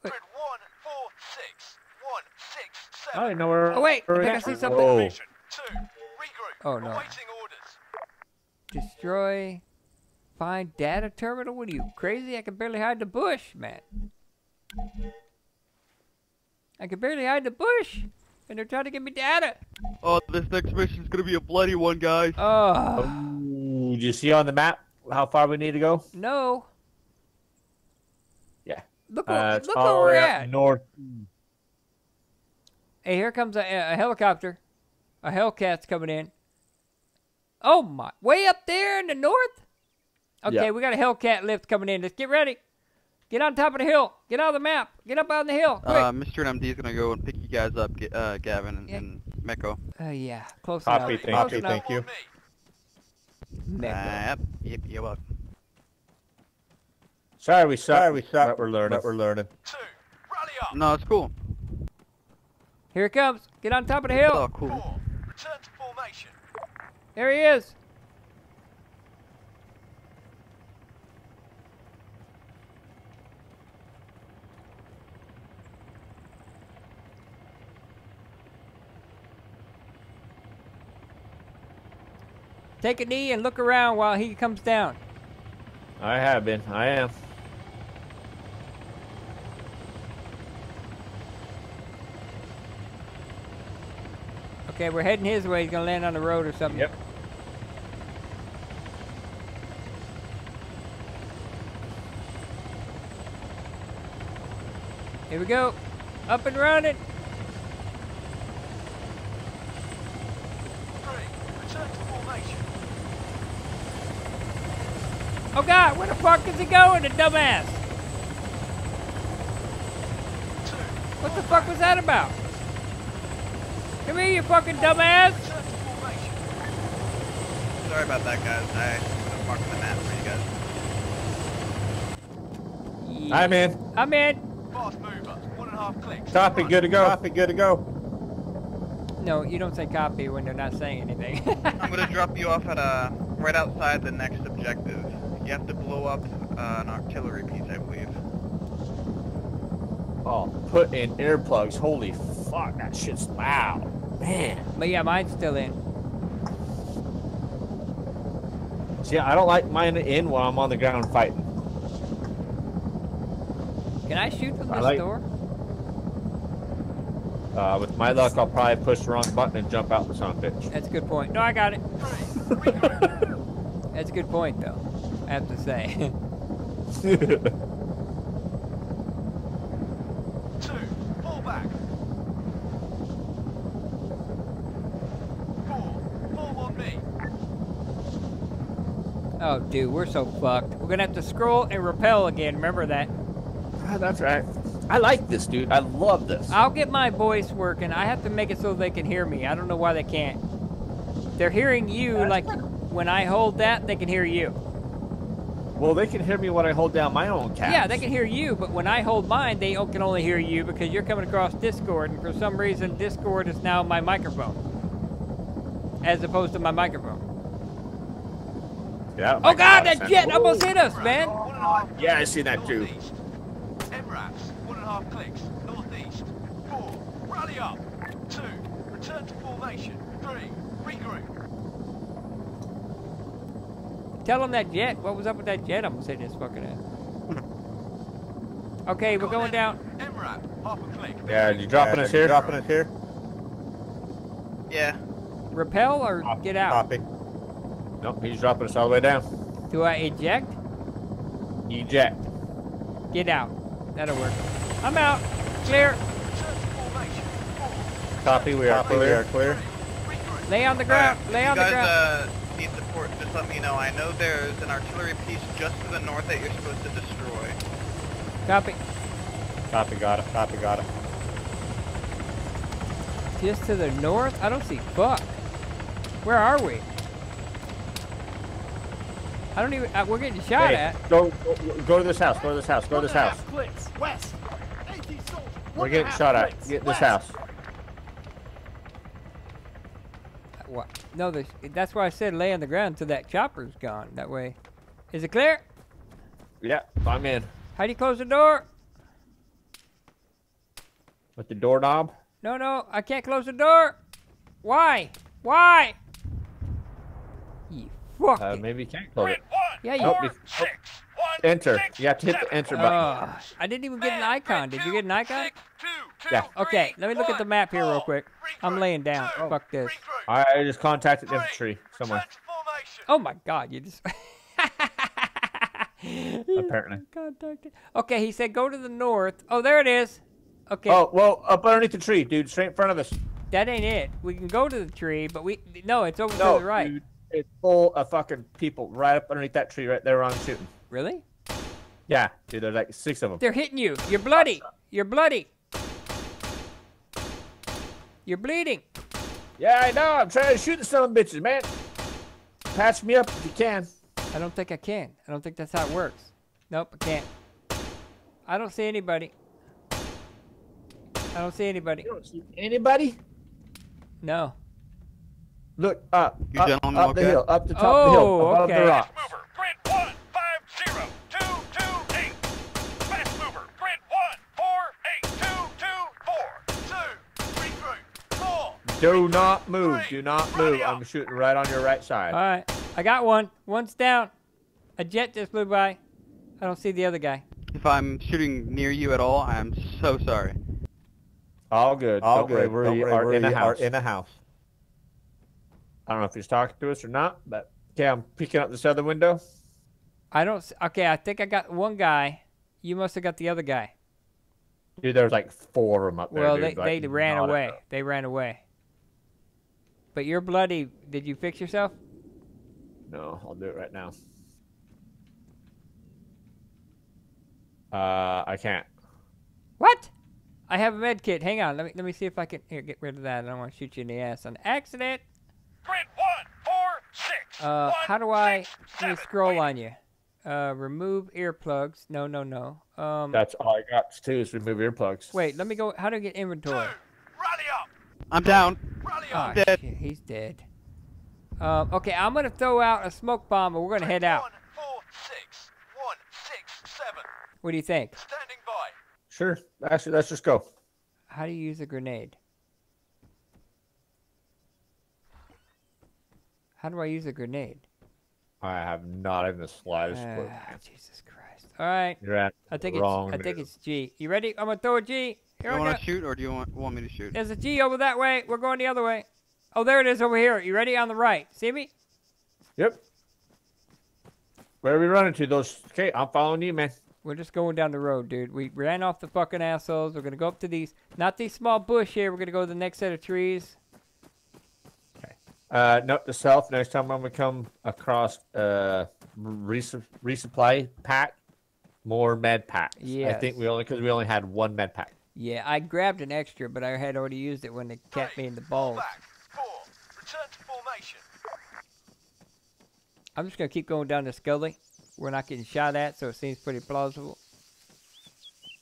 Grid one, four, six. One, six, I don't know where. Oh, wait, I think I see something. Whoa. Two. Regroup. Oh, no. Awaiting orders. Destroy. Find data terminal. What are you crazy? I can barely hide the bush, man. I can barely hide the bush, and they're trying to give me data. Oh, this next mission's gonna be a bloody one, guys. Oh Ooh, do you see on the map how far we need to go? no! Yeah. Look where, Uh, it's look all where we're at. north. Hey, here comes a, a helicopter. A Hellcat's coming in. Oh my! Way up there in the north. Okay, Yeah. we got a Hellcat lift coming in. Let's get ready. Get on top of the hill. Get out of the map. Get up on the hill. Quick. Uh, Mr. and MD is gonna go and pick you guys up, uh, Gavin and, Yeah. and Meko. Uh, yeah, close Copy, enough. thank Close you, enough. thank you. Meko. Yep, yep, you're welcome. Sorry, we suck. Sorry, we suck. But we're learning. But we're learning. Two. Rally up. No, it's cool. Here it comes. Get on top of the hill. Oh, cool. Four. Return to formation. There he is. Take a knee and look around while he comes down. I have been. I am. Okay, we're heading his way. He's gonna land on the road or something. Yep. Here we go. Up and running. Three. Return to formation. Oh God, where the fuck is he going, the dumbass? What the fuck was that about? Come here, you fucking dumbass. Return to formation. Sorry about that, guys. I was marking the map for you guys. I'm in. I'm in. Fast mover. One and a half clicks. Copy. Good to go. Copy, good to go. No, you don't say copy when they're not saying anything. I'm gonna drop you off at uh right outside the next objective. You have to blow up uh, an artillery piece, I believe. Oh, put in earplugs. Holy fuck, that shit's loud. Man. but yeah, mine's still in. See, I don't like mine in while I'm on the ground fighting. Can I shoot from I this like- door? Uh, with my luck, I'll probably push the wrong button and jump out the son of a bitch. That's a good point. No, I got it. That's a good point, though. I have to say. Two. Fall back. Four. Fall on me. oh, dude, we're so fucked. We're gonna have to scroll and rappel again. Remember that. Ah, That's right. I like this, dude. I love this. I'll get my voice working. I have to make it so they can hear me. I don't know why they can't. They're hearing you like when I hold that, they can hear you. Well, they can hear me when I hold down my own cat. Yeah, they can hear you, but when I hold mine, they can only hear you because you're coming across Discord, and for some reason, Discord is now my microphone, as opposed to my microphone. Yeah. Oh God, that jet almost hit us, man! One and a half. Yeah, I see that too. Northeast. MRAPs. One and a half clicks. Northeast. Four. Rally up. Two. Return to formation. Three. Regroup. Tell him that jet. What was up with that jet? I'm gonna say this fucking ass. Okay, we're going down. MRAP. Half a click. Yeah, you dropping Yeah, us here? Dropping us here. Yeah. Rappel or get out? Copy. Nope, he's dropping us all the way down. Do I eject? Eject. Get out. That'll work. I'm out. Clear. Return to formation. Four. Copy, we are Copy, we clear. are clear. Lay on the ground. Alright, Lay on you the ground. uh, need just let me know. I know there's an artillery piece just to the north that you're supposed to destroy. Copy. Copy, got it. Copy, got it. Just to the north? I don't see fuck. Where are we? I don't even. Uh, we're getting shot Hey, at. go, go, go to this house. Go to this house. Go to this One and a house. half. West. We're One and a getting shot at. Get this house. What? No, there's, that's why I said lay on the ground until that chopper's gone. That way. Is it clear? Yeah, I'm in. How do you close the door? With the doorknob. No, no, I can't close the door. Why? Why? You fucking. Uh, maybe you can't close Grid it. one. Yeah, you- Nope, Four. Six. One. Enter. Six. You have to hit the enter oh, button. Ugh, I didn't even get an icon. Did you get an icon? six, two, two, Yeah. Okay, let me look at the map here real four. quick. I'm laying down. Two. Fuck this. Regroup. I, I just contacted Three. infantry somewhere. Return to formation. Oh my god, you just. Apparently. Contacted. Okay, he said go to the north. Oh, there it is. Okay, Oh, well, up underneath the tree, dude, straight in front of us. that ain't it. We can go to the tree, but we no, it's over No, to the right. dude, it's full of fucking people right up underneath that tree right there on shooting. Really? Yeah, dude, there's like six of them. They're hitting you. You're bloody. You're bloody. You're bleeding. Yeah, I know. I'm trying to shoot the son of bitches, man. Patch me up if you can. I don't think I can. I don't think that's how it works. Nope, I can't. I don't see anybody. I don't see anybody. You don't see anybody? No. Look up, You up, gentlemen up the hill, up the top of the hill, Oh, above okay. the rock. Mover, grid one five zero two two eight. Fast mover, grid one four eight two two four. Two. Regroup. Four. Do not move. Do not move. I'm shooting right on your right side. All right. I got one. One's down. A jet just flew by. I don't see the other guy. If I'm shooting near you at all, I'm so sorry. All good. All Don't worry, good. We Don't worry, are we in a house. in a house. I don't know if he's talking to us or not, but okay, I'm picking up this other window. I don't. s- Okay, I think I got one guy. You must have got the other guy. Dude, there's like four of them up there. Well, dude, they, like, they ran away. They ran away. But you're bloody. Did you fix yourself? No, I'll do it right now. Uh, I can't. What? I have a med kit. Hang on. Let me let me see if I can here get rid of that. I don't want to shoot you in the ass on accident. Grid one four six. Uh, one, how do I six, let me seven. scroll Wait. on you? Uh, remove earplugs. No, no, no. Um, That's all I got to do is remove earplugs. wait. Let me go. How do I get inventory? Two. inventory? Rally up. I'm down. Rally Oh, up. dead. shit, he's dead. Um, okay, I'm gonna throw out a smoke bomb and we're gonna head out. One four six one six seven. What do you think? Standing by. Sure. Actually, let's just go. How do you use a grenade? How do I use a grenade? I have not even the slightest clue. Ah, Jesus Christ. All right. You're at I think wrong. it's I think it's G. You ready? I'm gonna throw a G. Do Here you want to shoot or do you want, want me to shoot? There's a G over that way. We're going the other way. Oh, there it is over here. You ready? On the right. See me? Yep. Where are we running to? Those. Okay, I'm following you, man. We're just going down the road, dude. We ran off the fucking assholes. We're gonna go up to these, not these small bush here. We're gonna go to the next set of trees. Okay. Uh, note to self: next time when we come across uh resu- resupply pack, more med packs. I think we only because we only had one med pack. Yeah, I grabbed an extra, but I had already used it when they capped me in the balls. back. Four. Return to formation. I'm just gonna keep going down this gully. We're not getting shot at, so it seems pretty plausible.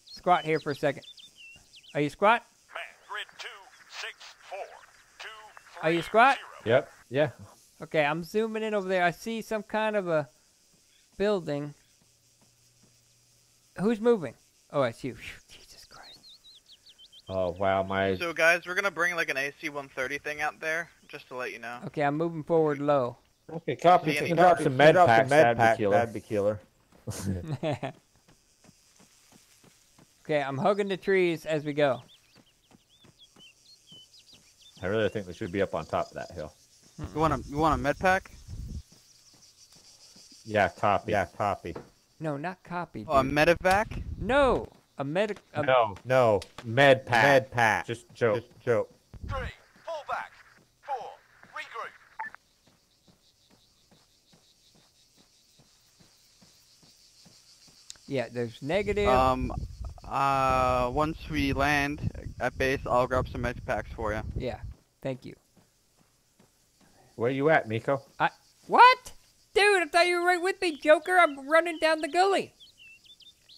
Squat here for a second. Are you squat? Man, grid two six four two Are you squat? zero. Yep. Yeah. Okay, I'm zooming in over there. I see some kind of a building. Who's moving? Oh, it's you. Phew, Jesus Christ. Oh wow, my So guys, we're gonna bring like an AC-130 thing out there, just to let you know. Okay, I'm moving forward low. okay. Copy. See Can drop copy? some med Drop packs. med that'd pack, killer. that'd be killer. okay, I'm hugging the trees as we go. I really think we should be up on top of that hill. You want a you want a med pack? Yeah. Copy. Yeah, copy. No, not copy. Oh, a medevac? no, a medic. A, No. No, Med pack. med pack. Just joke. Just joke. Three. Fall back. Four. Regroup. Yeah, there's negative. Um, uh, once we land at base, I'll grab some med packs for you. yeah, thank you. Where you at, Meko? I. What? Dude, I thought you were right with me, Joker. I'm running down the gully.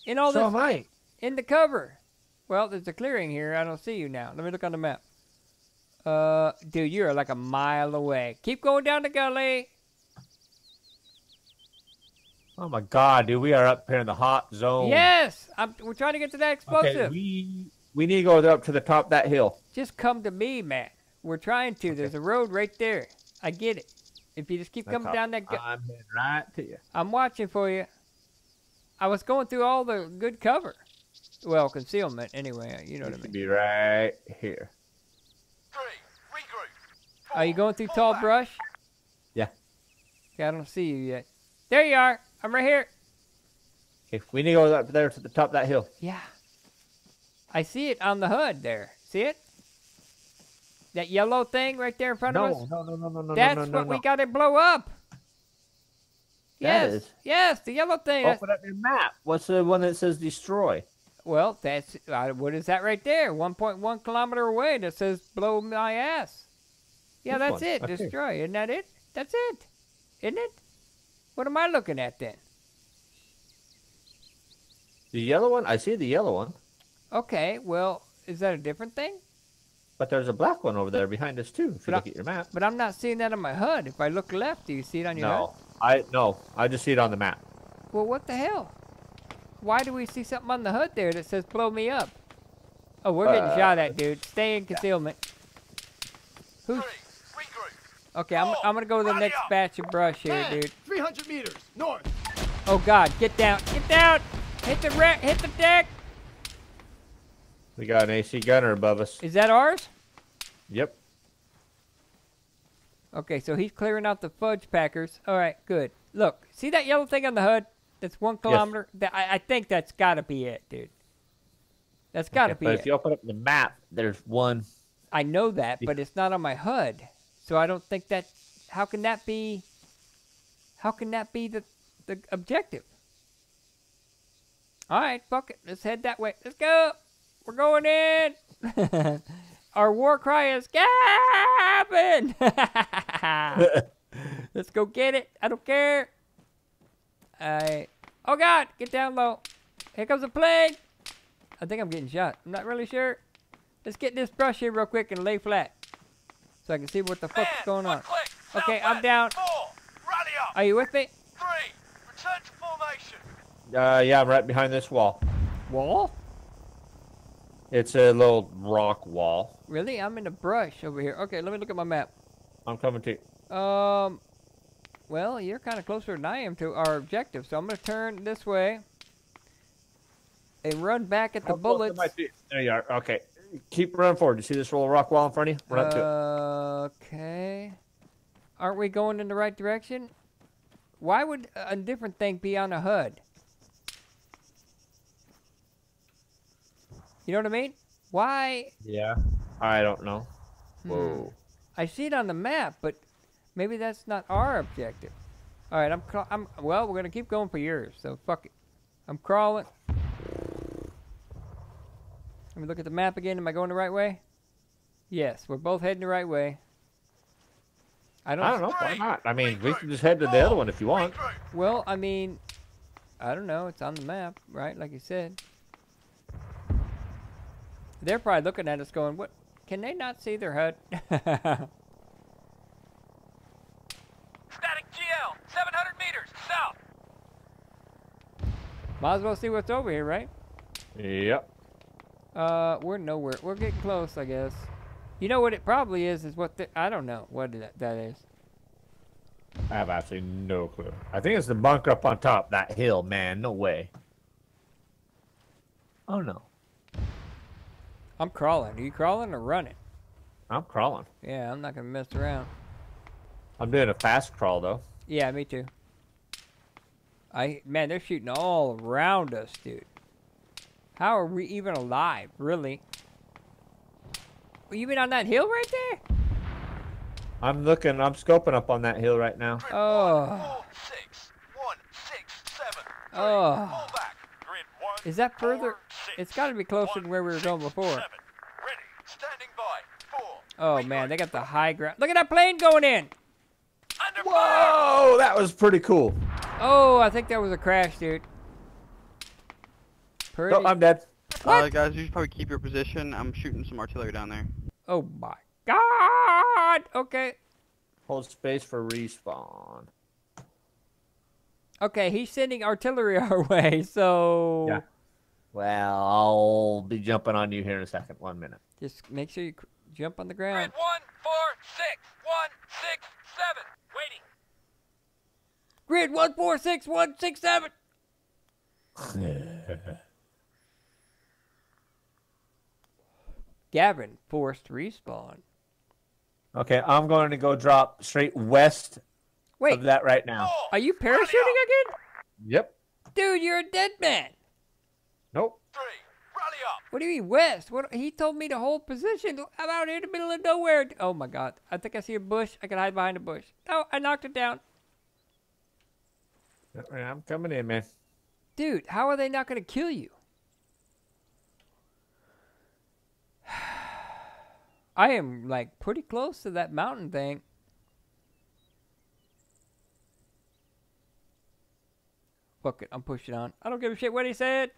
In all so this, am I. in the cover. Well, there's a clearing here. I don't see you now. Let me look on the map. Uh, dude, you're like a mile away. Keep going down the gully. Oh my God, dude, we are up here in the hot zone. Yes, I'm, we're trying to get to that explosive. Okay, we we need to go up to the top of that hill. Just come to me, man. We're trying to. There's a road right there. I get it. If you just keep coming down that, I'm heading right to you. I'm watching for you. I was going through all the good cover. Well, concealment anyway. You know what I mean. be right here. Three. Regroup. Are you going through Fall tall back. brush? Yeah. Okay, I don't see you yet. There you are. I'm right here. Okay, we need to go up there to the top of that hill. Yeah. I see it on the HUD there. See it? That yellow thing right there in front of us? no, no, no, no, no, That's no, no, what no. we got to blow up. Yes. is. Yes, the yellow thing. Open up your map. What's the one that says destroy? Well, that's uh, what is that right there? 1.1 kilometer away that says blow my ass. Yeah, This that's one, it. here. Destroy. Isn't that it? That's it. Isn't it? What am I looking at then? The yellow one? I see the yellow one, Okay, well, is that a different thing? but there's a black one over there behind us too. If you But I- look at your map. But I'm not seeing that on my HUD. If I look left, do you see it on your No, HUD? I no, I just see it on the map. Well, what the hell? Why do we see something on the HUD there that says blow me up? Oh, we're getting Uh, shot at, dude. Stay in concealment. Who's... Three, regroup. Okay, I'm, I'm gonna go to the next up. batch of brush here, Ten, dude. 300 meters north. Oh God, get down, get down! Hit the ra- hit the deck. We got an AC gunner above us. Is that ours? Yep. Okay, so he's clearing out the fudge packers. All right, good. Look, see that yellow thing on the HUD? That's one kilometer. That I, I think that's got to be it, dude. That's got to Okay, be but it. if you open up the map, there's one. I know that, but it's not on my HUD, so I don't think that. How can that be? How can that be the the objective? All right, fuck it. Let's head that way. Let's go. We're going in. Our war cry is Gavin. Let's go get it. I don't care. I. Oh God, get down low. Here comes a plane. I think I'm getting shot. I'm not really sure. Let's get this brush here real quick and lay flat. So I can see what the fuck's Man, going on. click. Okay, I'm down. Four. Rally up. Are you with me? Three. Return to formation. Uh, yeah, I'm right behind this wall. Wall? It's a little rock wall. Really? I'm in the brush over here. Okay, let me look at my map. I'm coming to. you. Um, well, you're kind of closer than I am to our objective, so I'm gonna turn this way and run back at the How bullets. There you are. Okay. Keep running forward. You see this little rock wall in front of you? Run up to it. Okay. Aren't we going in the right direction? Why would a different thing be on a HUD? You know what I mean? Why? Yeah. I don't know. Hmm. Whoa. I see it on the map, but maybe that's not our objective. All right, I'm. I'm. Well, we're gonna keep going for yours. So fuck it. I'm crawling. Let me look at the map again. Am I going the right way? Yes, we're both heading the right way. I don't. I don't know. Why not? I mean, we can just head to the other one if you want. Well, I mean, I don't know. It's on the map, right? Like you said. They're probably looking at us going, "What? Can they not see their HUD?" Static GL. 700 meters south. Might as well see what's over here, right? Yep. Uh, we're nowhere. We're getting close, I guess. You know what it probably is? Is what the, I don't know what that that is. I have absolutely no clue. I think it's the bunker up on top, that hill, man. No way. Oh no. I'm crawling. Are you crawling or running? I'm crawling. Yeah, I'm not gonna mess around. I'm doing a fast crawl though. Yeah, me too. I man, they're shooting all around us, dude. How are we even alive? Really? Well, you been on that hill right there? I'm looking. I'm scoping up on that hill right now. Oh. one, four, six, one, six, seven, three. Oh. Back. Grid one, Is that four, further? six, It's got to be closer one, than where we were six, going before. Ready. Standing by. Four. Oh man, they got the high ground. Look at that plane going in. Under fire. Whoa, that was pretty cool. Oh, I think that was a crash, dude. Pretty. Oh, I'm dead. Uh, guys, you should probably keep your position. I'm shooting some artillery down there. Oh my god! Okay. Hold space for respawn. Okay, he's sending artillery our way, so Yeah. Well, I'll be jumping on you here in a second. One minute. just make sure you jump on the Grid ground. one, four, six, one, six, seven. Waiting. Grid one four six one six seven. Gavin forced respawn. Okay, I'm going to go drop straight west Wait, of that right now. Are you parachuting again? Yep. Dude, you're a dead man. Nope. Three. Rally up. What do you mean west? What he told me to hold position. I'm out here in the middle of nowhere. Oh my god. I think I see a bush. I can hide behind a bush. Oh, I knocked it down. I'm coming in, man. Dude, how are they not gonna kill you? I am like pretty close to that mountain thing. Fuck it, I'm pushing on. I don't give a shit what he said.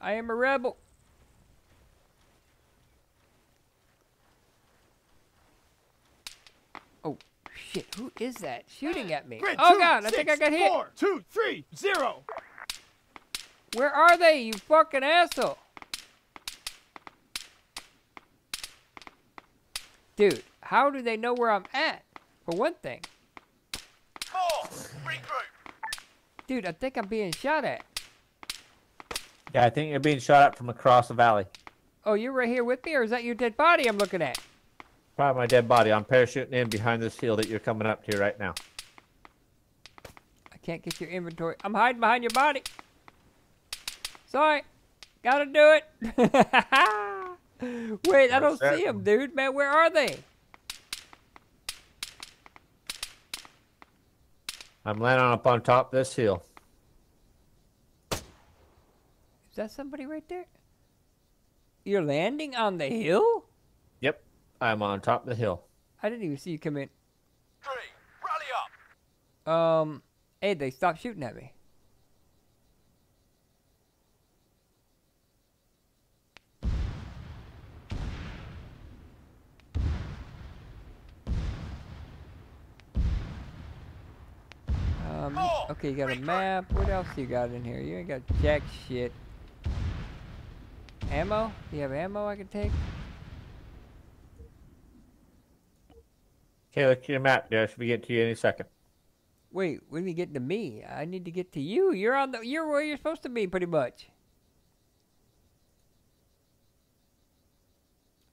I am a rebel. Oh shit, who is that shooting at me? Grid oh two, god, I think I got hit. Four, two, three, zero. Where are they, you fucking asshole? Dude, how do they know where I'm at? For one thing. Four. Regroup. Dude, I think I'm being shot at. Yeah, I think you're being shot at from across the valley. Oh, you're right here with me, or is that your dead body I'm looking at? Probably my dead body. I'm parachuting in behind this hill that you're coming up to right now. I can't get your inventory. I'm hiding behind your body. Sorry. Gotta do it. Wait, I don't see them, dude. Man, where are they? I'm landing up on top of this hill. Is that somebody right there? You're landing on the hill? Yep, I'm on top of the hill. I didn't even see you come in. Three. Rally up. Um, hey, they stopped shooting at me. Um, okay, you got a map. What else you got in here? You ain't got jack shit. Ammo? Do you have ammo I can take? Okay, look at your map. There should be getting to you any second. Wait, when are you getting to me? I need to get to you. You're on the. You're where you're supposed to be, pretty much.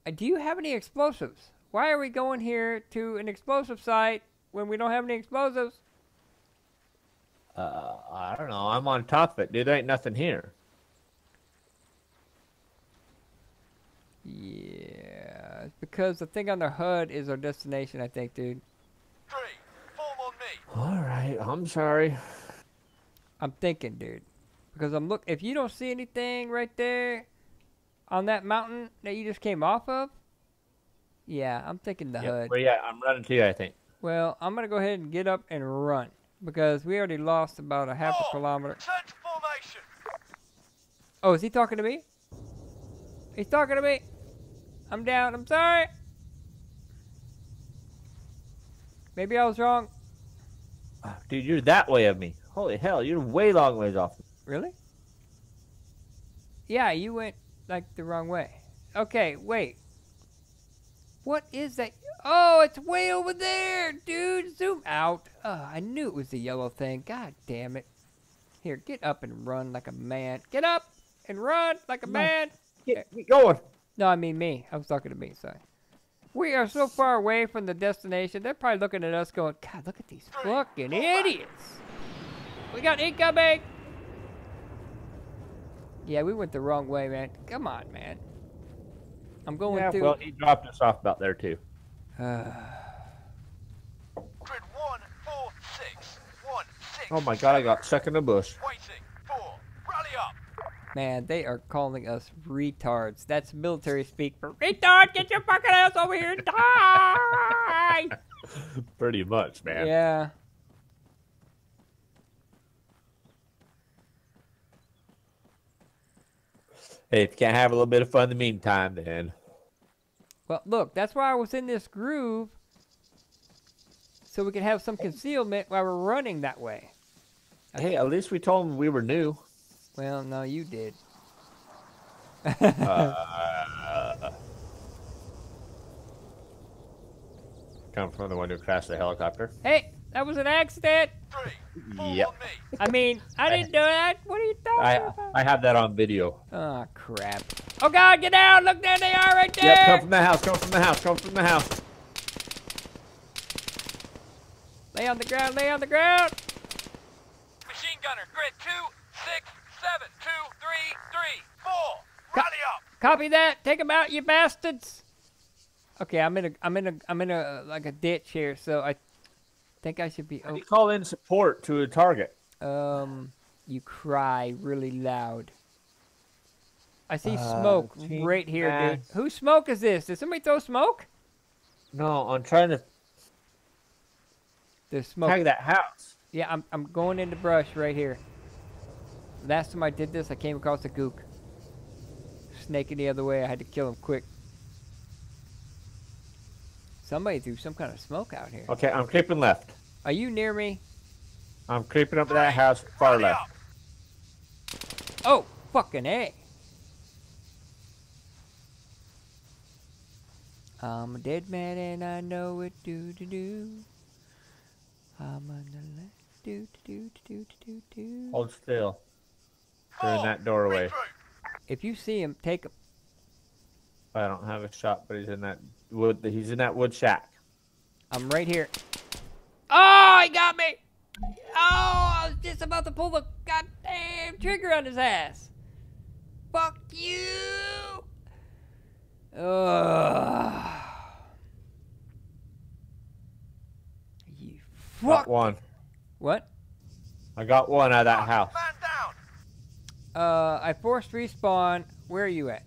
Uh, do you have any explosives? Why are we going here to an explosive site when we don't have any explosives? Uh, I don't know. I'm on top of it, dude. There ain't nothing here. Yeah, it's because the thing on the HUD is our destination. I think, dude. Three. Form on me. All right, I'm sorry. I'm thinking, dude, because I'm look. If you don't see anything right there on that mountain that you just came off of, yeah, I'm thinking the Yep, HUD. Well, yeah, I'm running to you. I think. Well, I'm gonna go ahead and get up and run because we already lost about a half a kilometer. Search formation. Oh, is he talking to me? He's talking to me. I'm down. I'm sorry. Maybe I was wrong. Ah, dude, you're that way of me. Holy hell, you're way long ways off. Really? Yeah, you went like the wrong way. Okay, wait. What is that? Oh, it's way over there, dude. Zoom out. Oh, I knew it was the yellow thing. God damn it. Here, get up and run like a man. Get up and run like a man. Get, get going. No, I mean me. I was talking to me, sorry. We are so far away from the destination. They're probably looking at us going, God, look at these fucking idiots. We got incoming. Yeah, we went the wrong way, man. Come on, man. I'm going Yeah, through. well, he dropped us off about there too. Grid one, four, six. One. Oh my god, I got stuck in the bush. Waiting. Four. Rally up. man, they are calling us retards. That's military speak for retard. Get your fucking ass over here and die. Pretty much, man. yeah. Hey, if you can't have a little bit of fun in the meantime, then Well, look, that's why I was in this groove. So we could have some concealment while we're running that way. hey, at least we told them we were new. Well, no, you did. Come from the one who crashed the helicopter. Hey, that was an accident. Three. Yep. me. I mean, I didn't do that. What are you talking I about? I have that on video. Oh, crap. Oh, God, get out. Look, there they are right there. Yep, come from the house. Come from the house. Come from the house. Lay on the ground, lay on the ground. Machine gunner. Grid two, six, seven, two, three, three, four. Rally up. Copy that. Take them out, you bastards. Okay, I'm in a, I'm in a, I'm in a, like a ditch here, so I, Think I should be. How do you call in support to a target? Um, you cry really loud. I see Uh, smoke right here, dude. match. Whose smoke is this? Did somebody throw smoke? No, I'm trying to There's smoke. tag that house. Yeah, I'm I'm going into brush right here. Last time I did this, I came across a gook. Snaking the other way, I had to kill him quick. Somebody threw some kind of smoke out here. Okay, I'm creeping left. Are you near me? I'm creeping up to that house far left. Oh, fucking A. I'm a dead man and I know it. Do do do. I'm on the left. Do do do do do do. Hold still. They're in that doorway. If you see him, take him. I don't have a shot, but he's in that wood. He's in that wood shack. I'm right here. Oh, he got me! Oh, I was just about to pull the goddamn trigger on his ass. Fuck you! Ugh. You Got one. What? I got one out of that house. Man down. Uh, I forced respawn. Where are you at?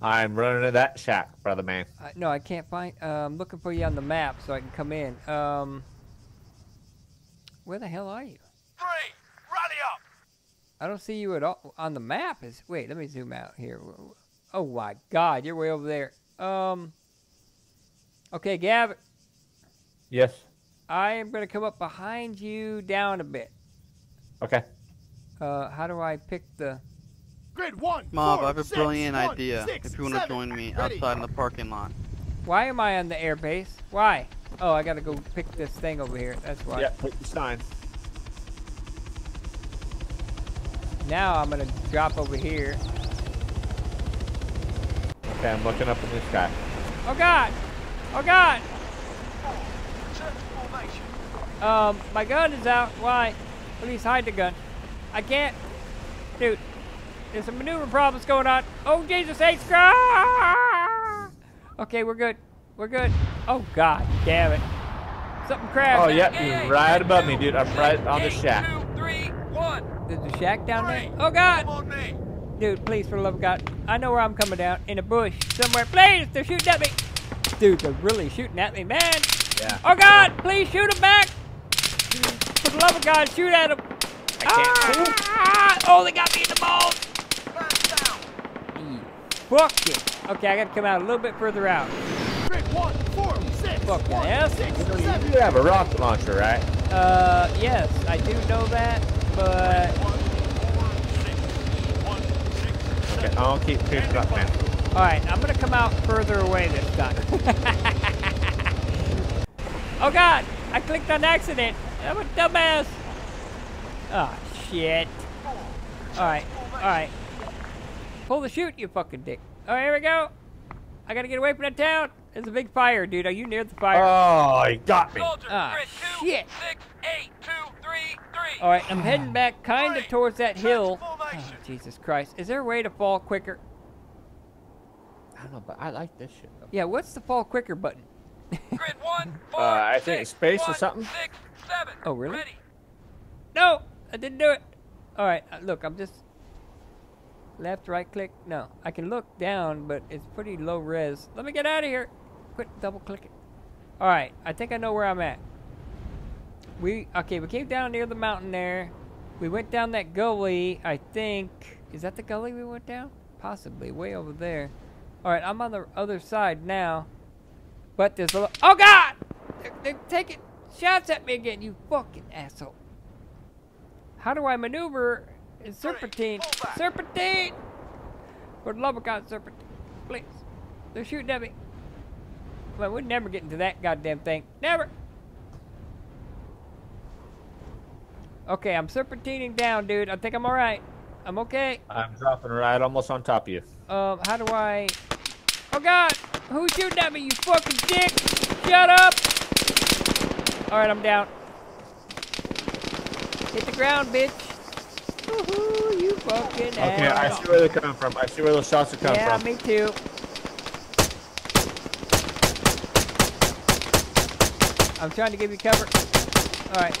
I'm running to that shack, brother man. Uh, no, I can't find. Uh, I'm looking for you on the map so I can come in. Um, where the hell are you? Three. Rally up. I don't see you at all on the map. Is wait, let me zoom out here. Oh my God, you're way over there. Um. Okay, Gavin, Yes. I am gonna come up behind you down a bit. Okay. Uh, how do I pick the? Grid one. Mob, four, I have a six, brilliant one, idea. six, if you want to join me Ready. outside in the parking lot. Why am I on the airbase? Why? Oh, I gotta go pick this thing over here. That's why. Yeah, put the sign. Now I'm gonna drop over here. Okay, I'm looking up in the sky. Oh God! Oh God! Return to formation. Um, my gun is out. Why? Please hide the gun. I can't. Dude, there's some maneuver problems going on. Oh, Jesus H. Christ! Okay, we're good. We're good. Oh, God damn it. Something crashed. Oh, yep, you're right above me, dude. I'm right on the shack. Two, three, one. There's a shack down there. Oh, God! Come on. Dude, please, for the love of God. I know where I'm coming down. In a bush somewhere. Please, they're shooting at me. Dude, they're really shooting at me, man. Yeah. Oh, God! Please shoot him back! For the love of God, shoot at him! Ah! Oh, they got me in the balls! Man down. You Fuck it. Okay, I gotta come out a little bit further out. Grid one, four, six, Fucking one, ass. six, You know, you do have a rocket launcher, right? Uh, yes, I do know that, but One, four, six. One, six, Okay. I'll keep creeping up, man. all right, I'm gonna come out further away this time. oh God, I clicked on accident. I'm a dumbass. Oh shit. All right, all right. Pull the chute, you fucking dick. All right, here we go. I gotta get away from that town. There's a big fire, dude. Are you near the fire? Oh, he got me. Soldier, Ah, shit. six, eight, two, three, three. All right, I'm heading back kind of towards that hill. Oh. Jesus Christ. Is there a way to fall quicker? I don't know, but I like this shit. Though. Yeah, what's the fall quicker button? Grid one, four, Uh, I think six, space or something. Six, seven. Oh, really? Ready. No, I didn't do it. All right, uh, look, I'm just left, right click. No, I can look down, but it's pretty low res. Let me get out of here. Quit double clicking. All right, I think I know where I'm at. We okay? We came down near the mountain there. We went down that gully. I think is that the gully we went down? Possibly, way over there. All right, I'm on the other side now. But there's a oh god! They're, they're taking shots at me again. You fucking asshole. How do I maneuver in serpentine? pull. Serpentine! For the love of God, serpentine. Please. They're shooting at me. Well, we're never getting to that goddamn thing. Never! Okay, I'm serpentining down, dude. I think I'm alright. I'm okay. I'm dropping right almost on top of you. Um, how do I... Oh god! Who's shooting at me, you fucking dick? Shut up! Alright, I'm down. Hit the ground, bitch. Woohoo, you fucking Okay, I see where they're coming from. I see where those shots are coming Yeah, from. Yeah, me too. I'm trying to give you cover. All right.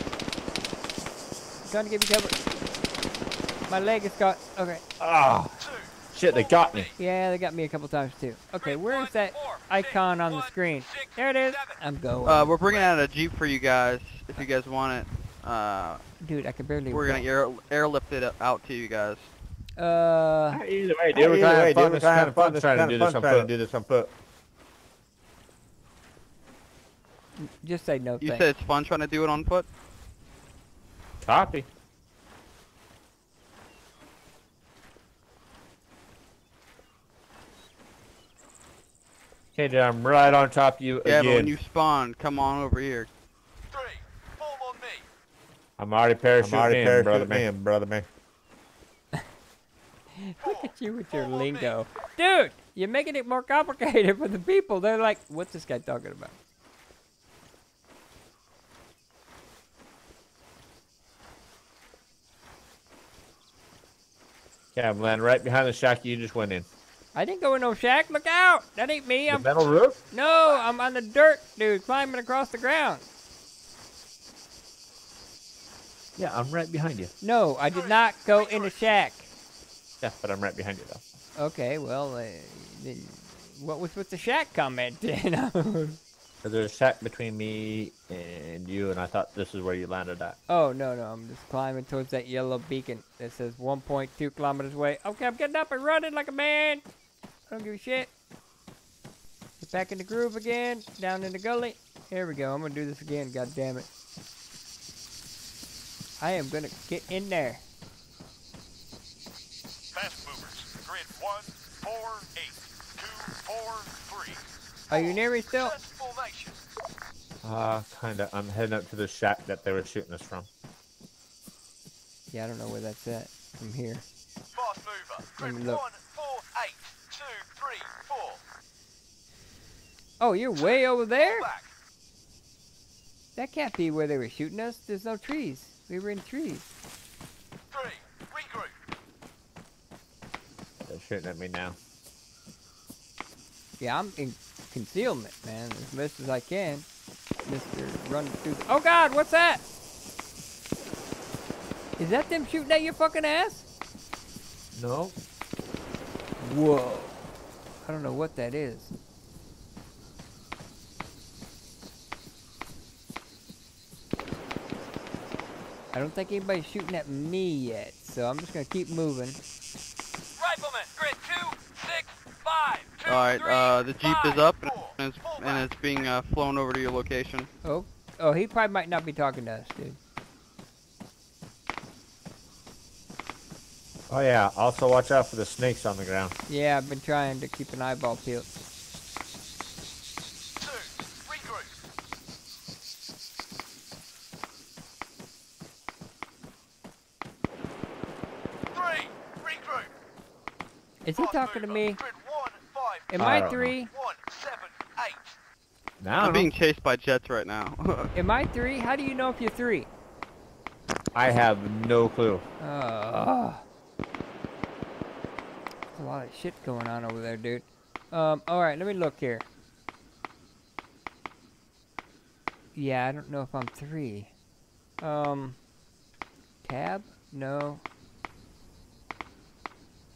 trying to give you cover. My leg is caught. Okay. Oh, shit, they got me. Yeah, they got me a couple times too. Okay, where is that icon on the screen? There it is. I'm going. Uh, we're bringing out a jeep for you guys if you guys want it. Uh, Dude, I can barely. we're gonna air airlift it out to you guys. Uh, Either way, Dude, dude, we're either trying way, to fun. dude, we're It's trying kind to of fun fun- trying to do this fun on trying to foot. do this on foot. just say no You thanks. said it's fun trying to do it on foot. Copy. Okay, dude, I'm right on top of you Yeah, but when you spawn, come on over here. Three. Form on me. I'm already I'm parachuting already in, brother parachuting man. in, brother man. Look at you with your lingo. Dude, you're making it more complicated for the people. They're like, what's this guy talking about? Okay, I'm landing right behind the shack you just went in. I didn't go in no shack. Look out. That ain't me. The I'm metal roof? No, I'm on the dirt, dude, climbing across the ground. Yeah, I'm right behind you. No, I did not go in a shack. Yeah, but I'm right behind you though. Okay, well, uh, then what was with the shack comment then? There's a shack between me and you, and I thought this is where you landed at. oh, no, no, I'm just climbing towards that yellow beacon that says 1.2 kilometers away. Okay, I'm getting up and running like a man. I don't give a shit. Get back in the groove again, down in the gully. Here we go, I'm gonna do this again, god damn it. I am gonna get in there. Fast movers. Grid one, four, eight, two, four, three. Are you near me still? First. Uh, kinda. I'm heading up to the shack that they were shooting us from. Yeah, I don't know where that's at from here. Fast mover. Grid look. one, four, eight, two, three, four. Oh, you're way over there? That can't be where they were shooting us. There's no trees. We were in trees. Three. Regroup. They're shooting at me now. Yeah, I'm in concealment, man, as best as I can. Mr. Run through the- Oh god, what's that? Is that them shooting at your fucking ass? No. Whoa. I don't know what that is. I don't think anybody's shooting at me yet, so I'm just gonna keep moving. Rifleman. Grid two, six, five, two, All right, three, uh, the jeep is up four. and it's, Fall and it's being uh, flown over to your location. Oh, oh, he probably might not be talking to us, dude. Oh yeah. Also, watch out for the snakes on the ground. Yeah, I've been trying to keep an eyeball peeled. Two. Regroup. Three. Regroup. Is he Fast talking to me? Grid one, Am I I don't know. three? one, seven, eight. Now I'm being chased by jets right now. Am I three? How do you know if you're three? I have no clue. Uh, there's a lot of shit going on over there, dude. Um, alright, let me look here. Yeah, I don't know if I'm three. Um, tab? No.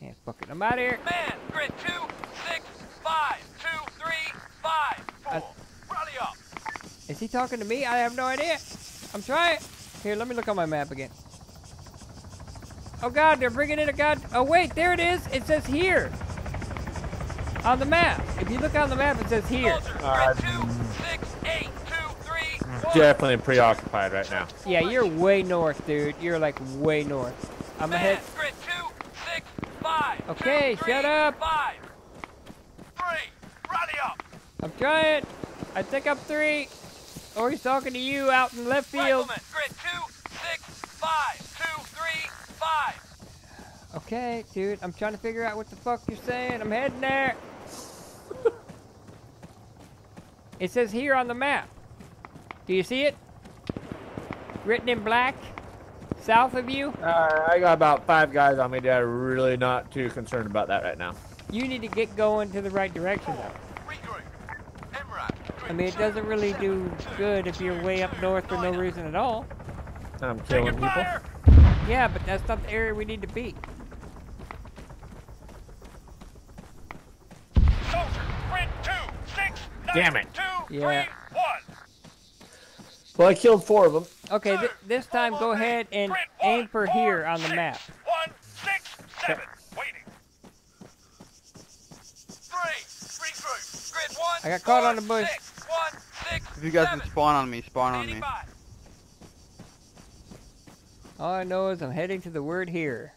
Yeah, fuck it. I'm out of here. Man, grid two, six, five, two, three, five, four. I- Rally up. Is he talking to me? I have no idea. I'm trying. Here, let me look on my map again. Oh god, they're bringing in a god. Oh wait, there it is. It says here. On the map. If you look on the map, it says here. Soldier, Uh, grid two, six, eight, two, three, one. Definitely preoccupied right now. Yeah, you're way north, dude. You're like way north. I'm Man, ahead. Grid two, six, five, two, Okay, three, shut up. Five. Three. Rally up. I'm trying. I think I'm three. Or he's talking to you out in left field. Rifleman, grid two, six, five, two, three, five. Okay, dude. I'm trying to figure out what the fuck you're saying. I'm heading there. it says here on the map. Do you see it? Written in black? South of you? Uh, I got about five guys on me that are really not too concerned about that right now. You need to get going to the right direction though. Regroup. MRAP, grid I mean, it doesn't really do good if you're way up north for no reason at all. I'm killing people. Yeah, but that's not the area we need to be. Soldier, grid two, six, nine, Damn it. two, Yeah. three, one. Well, I killed four of them. Okay, th this time go ahead and aim for here on the map. One, six, seven. Waiting. Three, regroup. Grid one. I got caught on the bush. Six, one, six, If you guys can spawn on me, spawn on me. All I know is I'm heading to the word here.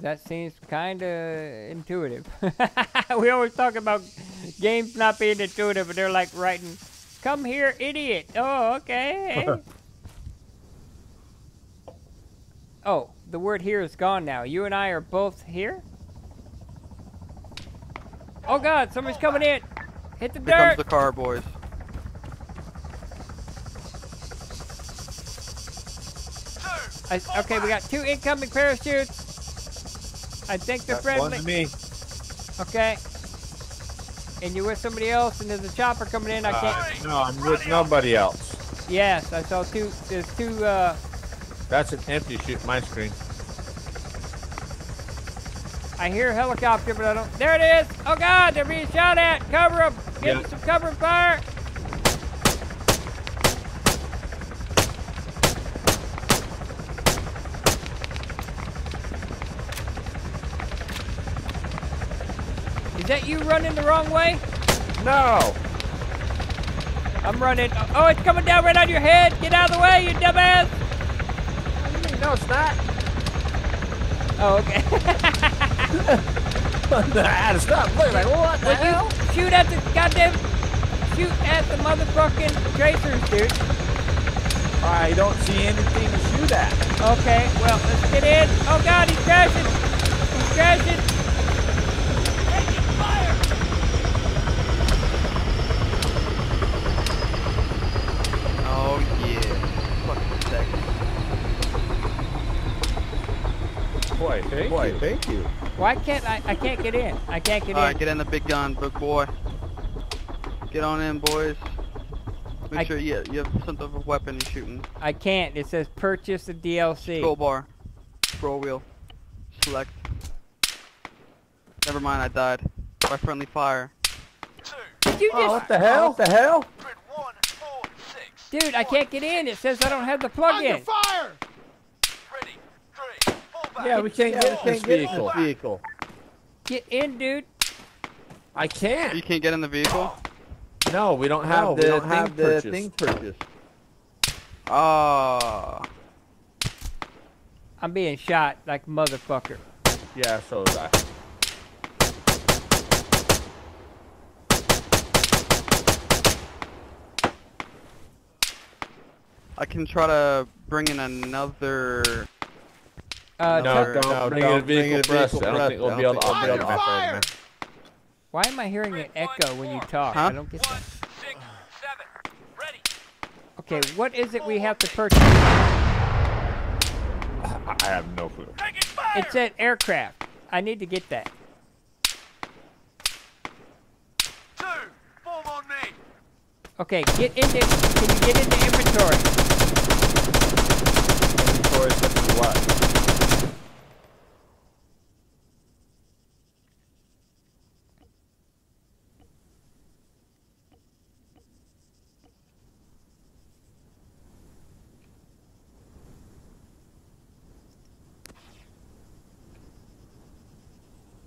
That seems kind of intuitive. we always talk about games not being intuitive, but they're like writing, "Come here, idiot." Oh, okay. oh, the word here is gone now. You and I are both here. Oh God, somebody's coming in. Hit the Here comes the car, boys. I, okay, we got two incoming parachutes. I think they're That's one friendly. to me. Okay. And you're with somebody else, and there's a chopper coming in. I can't. Uh, no, I'm with nobody else. yes, I saw two. There's two. Uh, That's an empty chute. My screen. I hear a helicopter, but I don't. There it is. Oh God, they're being shot at. Cover them. Give Yeah. them some cover fire. That you running the wrong way? No. I'm running. Oh, it's coming down right on your head. Get out of the way, you dumbass. No, it's not. Oh, okay. I had to stop. Look, like, what the Would hell? you shoot at the goddamn shoot at the motherfucking tracers, dude? I don't see anything to shoot at. Okay, well, let's get in. Oh god, he's crashing. He's crashing. Taking fire. Oh yeah. Fucking sexy. Boy, thank you. thank you. Why can't I? I can't get in. I can't get in. Alright, in. get in the big gun, big boy. Get on in, boys. Make I- sure you, you have some type of weapon you're shooting. I can't. It says purchase the DLC. Scroll bar. Scroll wheel. Select. Never mind, I died. By friendly fire. Two. Did you Oh, just? what the hell? What the hell? One, four, six. Dude, I can't get in. It says I don't have the Under plug-in. fire! Ready. Three. Fall back. Yeah, we can't Yeah, get we in this can't get in vehicle. this vehicle. Get in, dude. I can't. You can't get in the vehicle? No, we don't have No, the we don't thing have the purchased. thing purchased. Ah. I'm being shot like motherfucker. Yeah, so is I. I can try to bring in another. Uh, no, don't, no, bring don't in a bring in vehicle a press. vehicle I don't press. think we'll I don't think be we'll able be able to back Fire! why am I hearing an echo when you talk? Huh? I don't get One, that. six, seven. Ready. Okay, what is it we have to purchase? I have no clue. Taking fire. It said aircraft. I need to get that. Two. Form on me. Okay, get into. Can you get into inventory? Inventory such as what?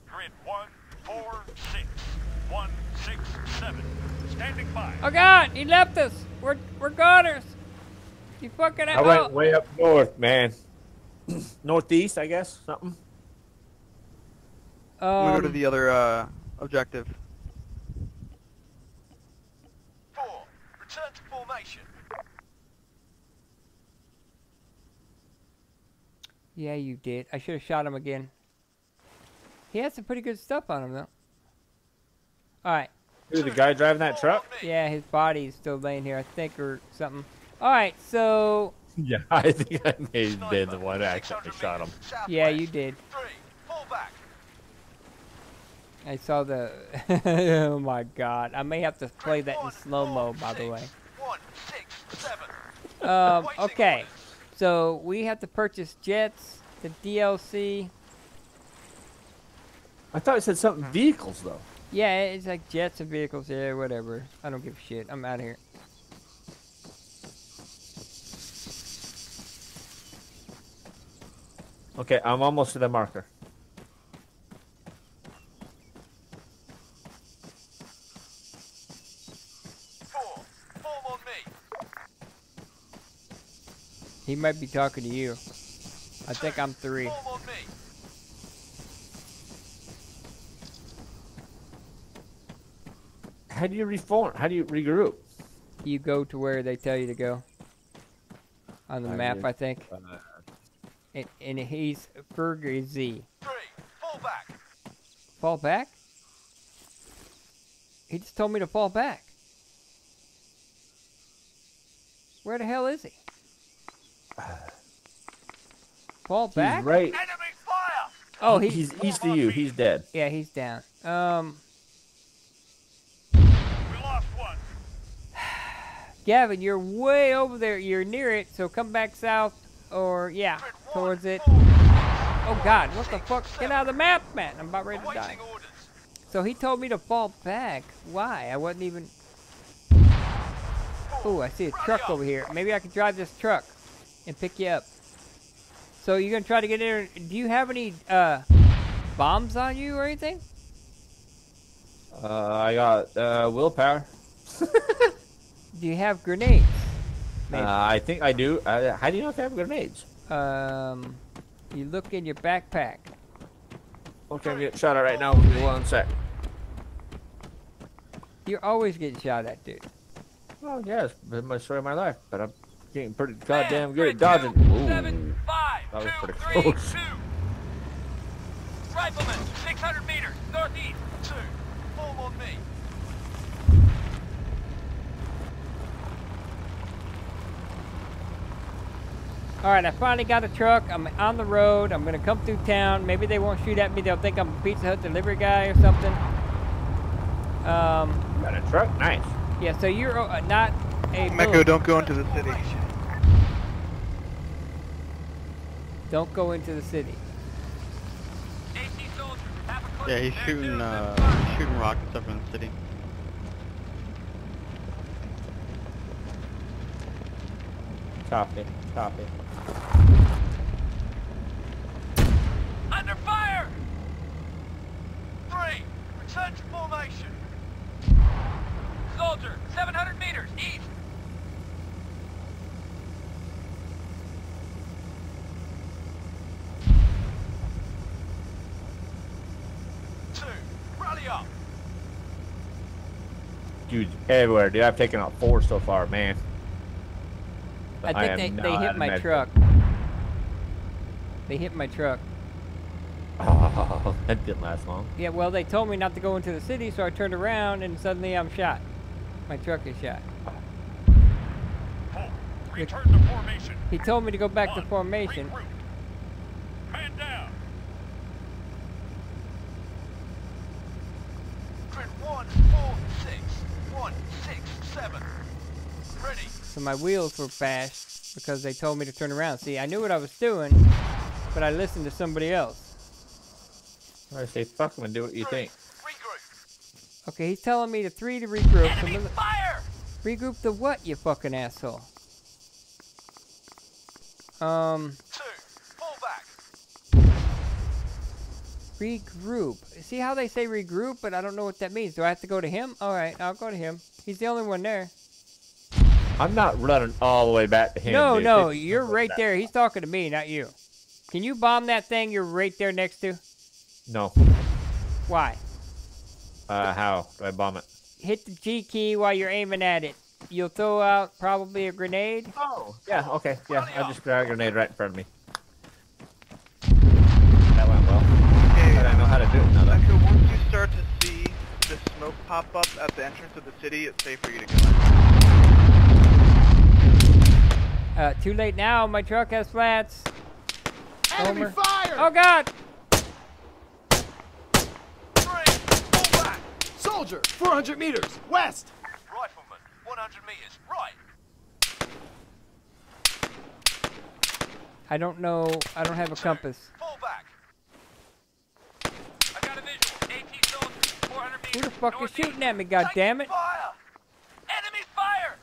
Grid one, four, six. One, six, seven. Standing by. Oh God, he left us. We're we're goners. You fucking. I went way up north, man. Northeast, I guess. Something. we go to Um, the other uh, objective. Four. Return to formation. yeah, you did. I should have shot him again. He had some pretty good stuff on him though. All right. Who, the guy driving that truck? Yeah, his body's still laying here, I think, or something. All right, so Yeah, I think I may have been the one that accidentally shot him. yeah, you did. Three. Fall back. I saw the. oh my god! I may have to play that in slow mo. By the way. One, six, seven. Um, okay, so we have to purchase jets, the DLC. I thought it said something vehicles though. Yeah, it's like jets and vehicles. Yeah, whatever. I don't give a shit. I'm out of here. Okay, I'm almost to the marker. Four. Form on me. He might be talking to you. I think I'm three. How do you reform? How do you regroup? You go to where they tell you to go. On the I map, do. I think. Uh, And, and he's Fergie. Three. Fall back. Fall back? He just told me to fall back. Where the hell is he? Fall he's back? right. Enemy fire. Oh, he, he's east of you. He's dead. yeah, he's down. Um, We lost one. Gavin, you're way over there. You're near it, so come back south, or yeah, towards it. Oh, God, what the fuck? Get out of the map, man! I'm about ready to die. So he told me to fall back. Why? I wasn't even. Oh, I see a truck over here. Maybe I could drive this truck and pick you up. So you're gonna try to get in? Do you have any uh bombs on you or anything? Uh, I got uh, willpower. Do you have grenades? Uh, I think I do. Uh, how do you know if I have grenades? Um, you look in your backpack. Okay, I'm getting shot at right now. Give me One sec. You're always getting shot at, dude. Oh yeah, it's been my story of my life, but I'm getting pretty goddamn good at dodging. two, Ooh. Seven, five, That was two, pretty three, close. two. Rifleman, 600 meters, northeast, two. Form on me. All right, I finally got a truck. I'm on the road. I'm gonna come through town. Maybe they won't shoot at me. They'll think I'm a Pizza Hut delivery guy or something. Um, Got a truck, nice. yeah. So you're uh, not a Meko, don't go into the city. Don't go into the city. AT soldiers, have a Yeah, he's shooting uh, he's shooting rockets up in the city. Copy, copy. Under fire! Three, return to formation. Soldier, 700 meters, east. Two, rally up. Dude, everywhere. Dude, I've taken out four so far, man. I I think am they, they hit my truck. They hit my truck. Oh, that didn't last long. Yeah, well, they told me not to go into the city, so I turned around and suddenly I'm shot. My truck is shot. Hold. Return to formation. He told me to go back to formation. regroup. Man down. Grid one, four, six. One, six, seven. Ready. So my wheels were bashed because they told me to turn around. See, I knew what I was doing, but I listened to somebody else. I say fuck them and do what you think. regroup. Okay, he's telling me to three to regroup. Enemy let- fire! regroup the what, you fucking asshole? Um, Two, fall back. regroup. See how they say regroup, but I don't know what that means. Do I have to go to him? All right, I'll go to him. He's the only one there. I'm not running all the way back to him. no, dude. no, It- you're right there. He's talking to me, not you. Can you bomb that thing you're right there next to? No. Why? Uh, how do I bomb it? Hit the G key while you're aiming at it. You'll throw out probably a grenade. Oh, yeah, okay, yeah. I'll just got a grenade right in front of me. That went well. Okay, But I know how to do it now. Though. Echo, once you start to see the smoke pop up at the entrance of the city, it's safe for you to go in. Uh, too late now. My truck has flats. Enemy Homer. fire! Oh God! Three, soldier, 400 meters, west. Rifleman, 100 meters, right. I don't know. I don't have a compass. Fall back. I got a visual. AT soldier, 400 meters. Who the fuck is shooting at me? God damn it! Fire! Enemy fire!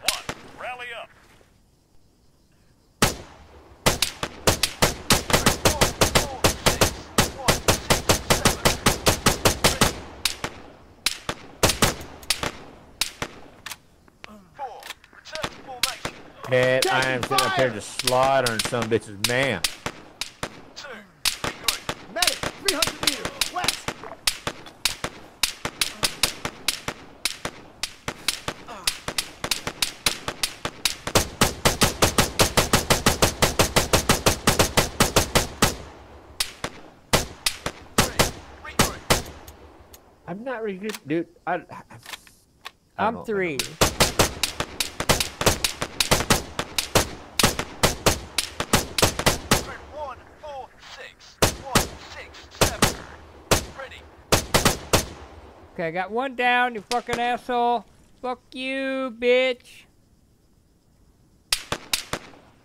One, rally up. Four, return to formation. Man, I am sitting up here just slaughtering some bitches, man. Two. Medic, 300 meters, west. I'm not really good, dude. I, I I'm don't- three. Group one, four, six. One, six, seven. Ready. Okay, I got one down. You fucking asshole. Fuck you, bitch.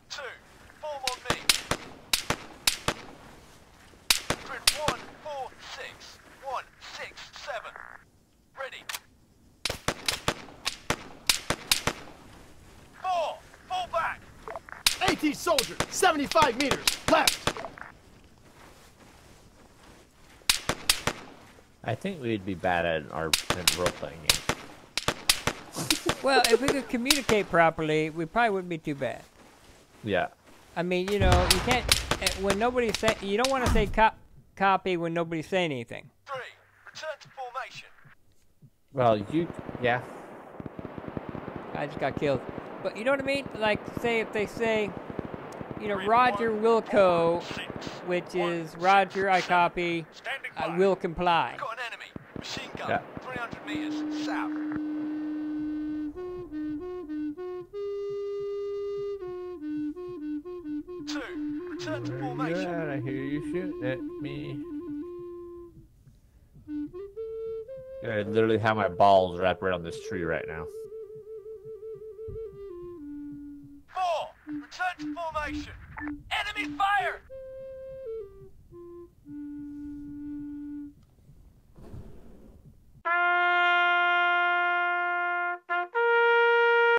Two, form on me. Group one, four, six. One, six, seven. Ready. Four, fall back. AT soldier, 75 meters, left. I think we'd be bad at our role playing game. Well, if we could communicate properly, we probably wouldn't be too bad. Yeah. I mean, you know, you can't eh, when nobody's say you don't want to say cop, copy when nobody's saying anything. Three, return to formation. Well, you, yeah. I just got killed. But you know what I mean? Like, say if they say, you know, Group Roger one, will six. which One, is six, Roger, I copy, I will comply. Literally have my balls wrapped around this tree right now. Four, return to formation. Enemy fire!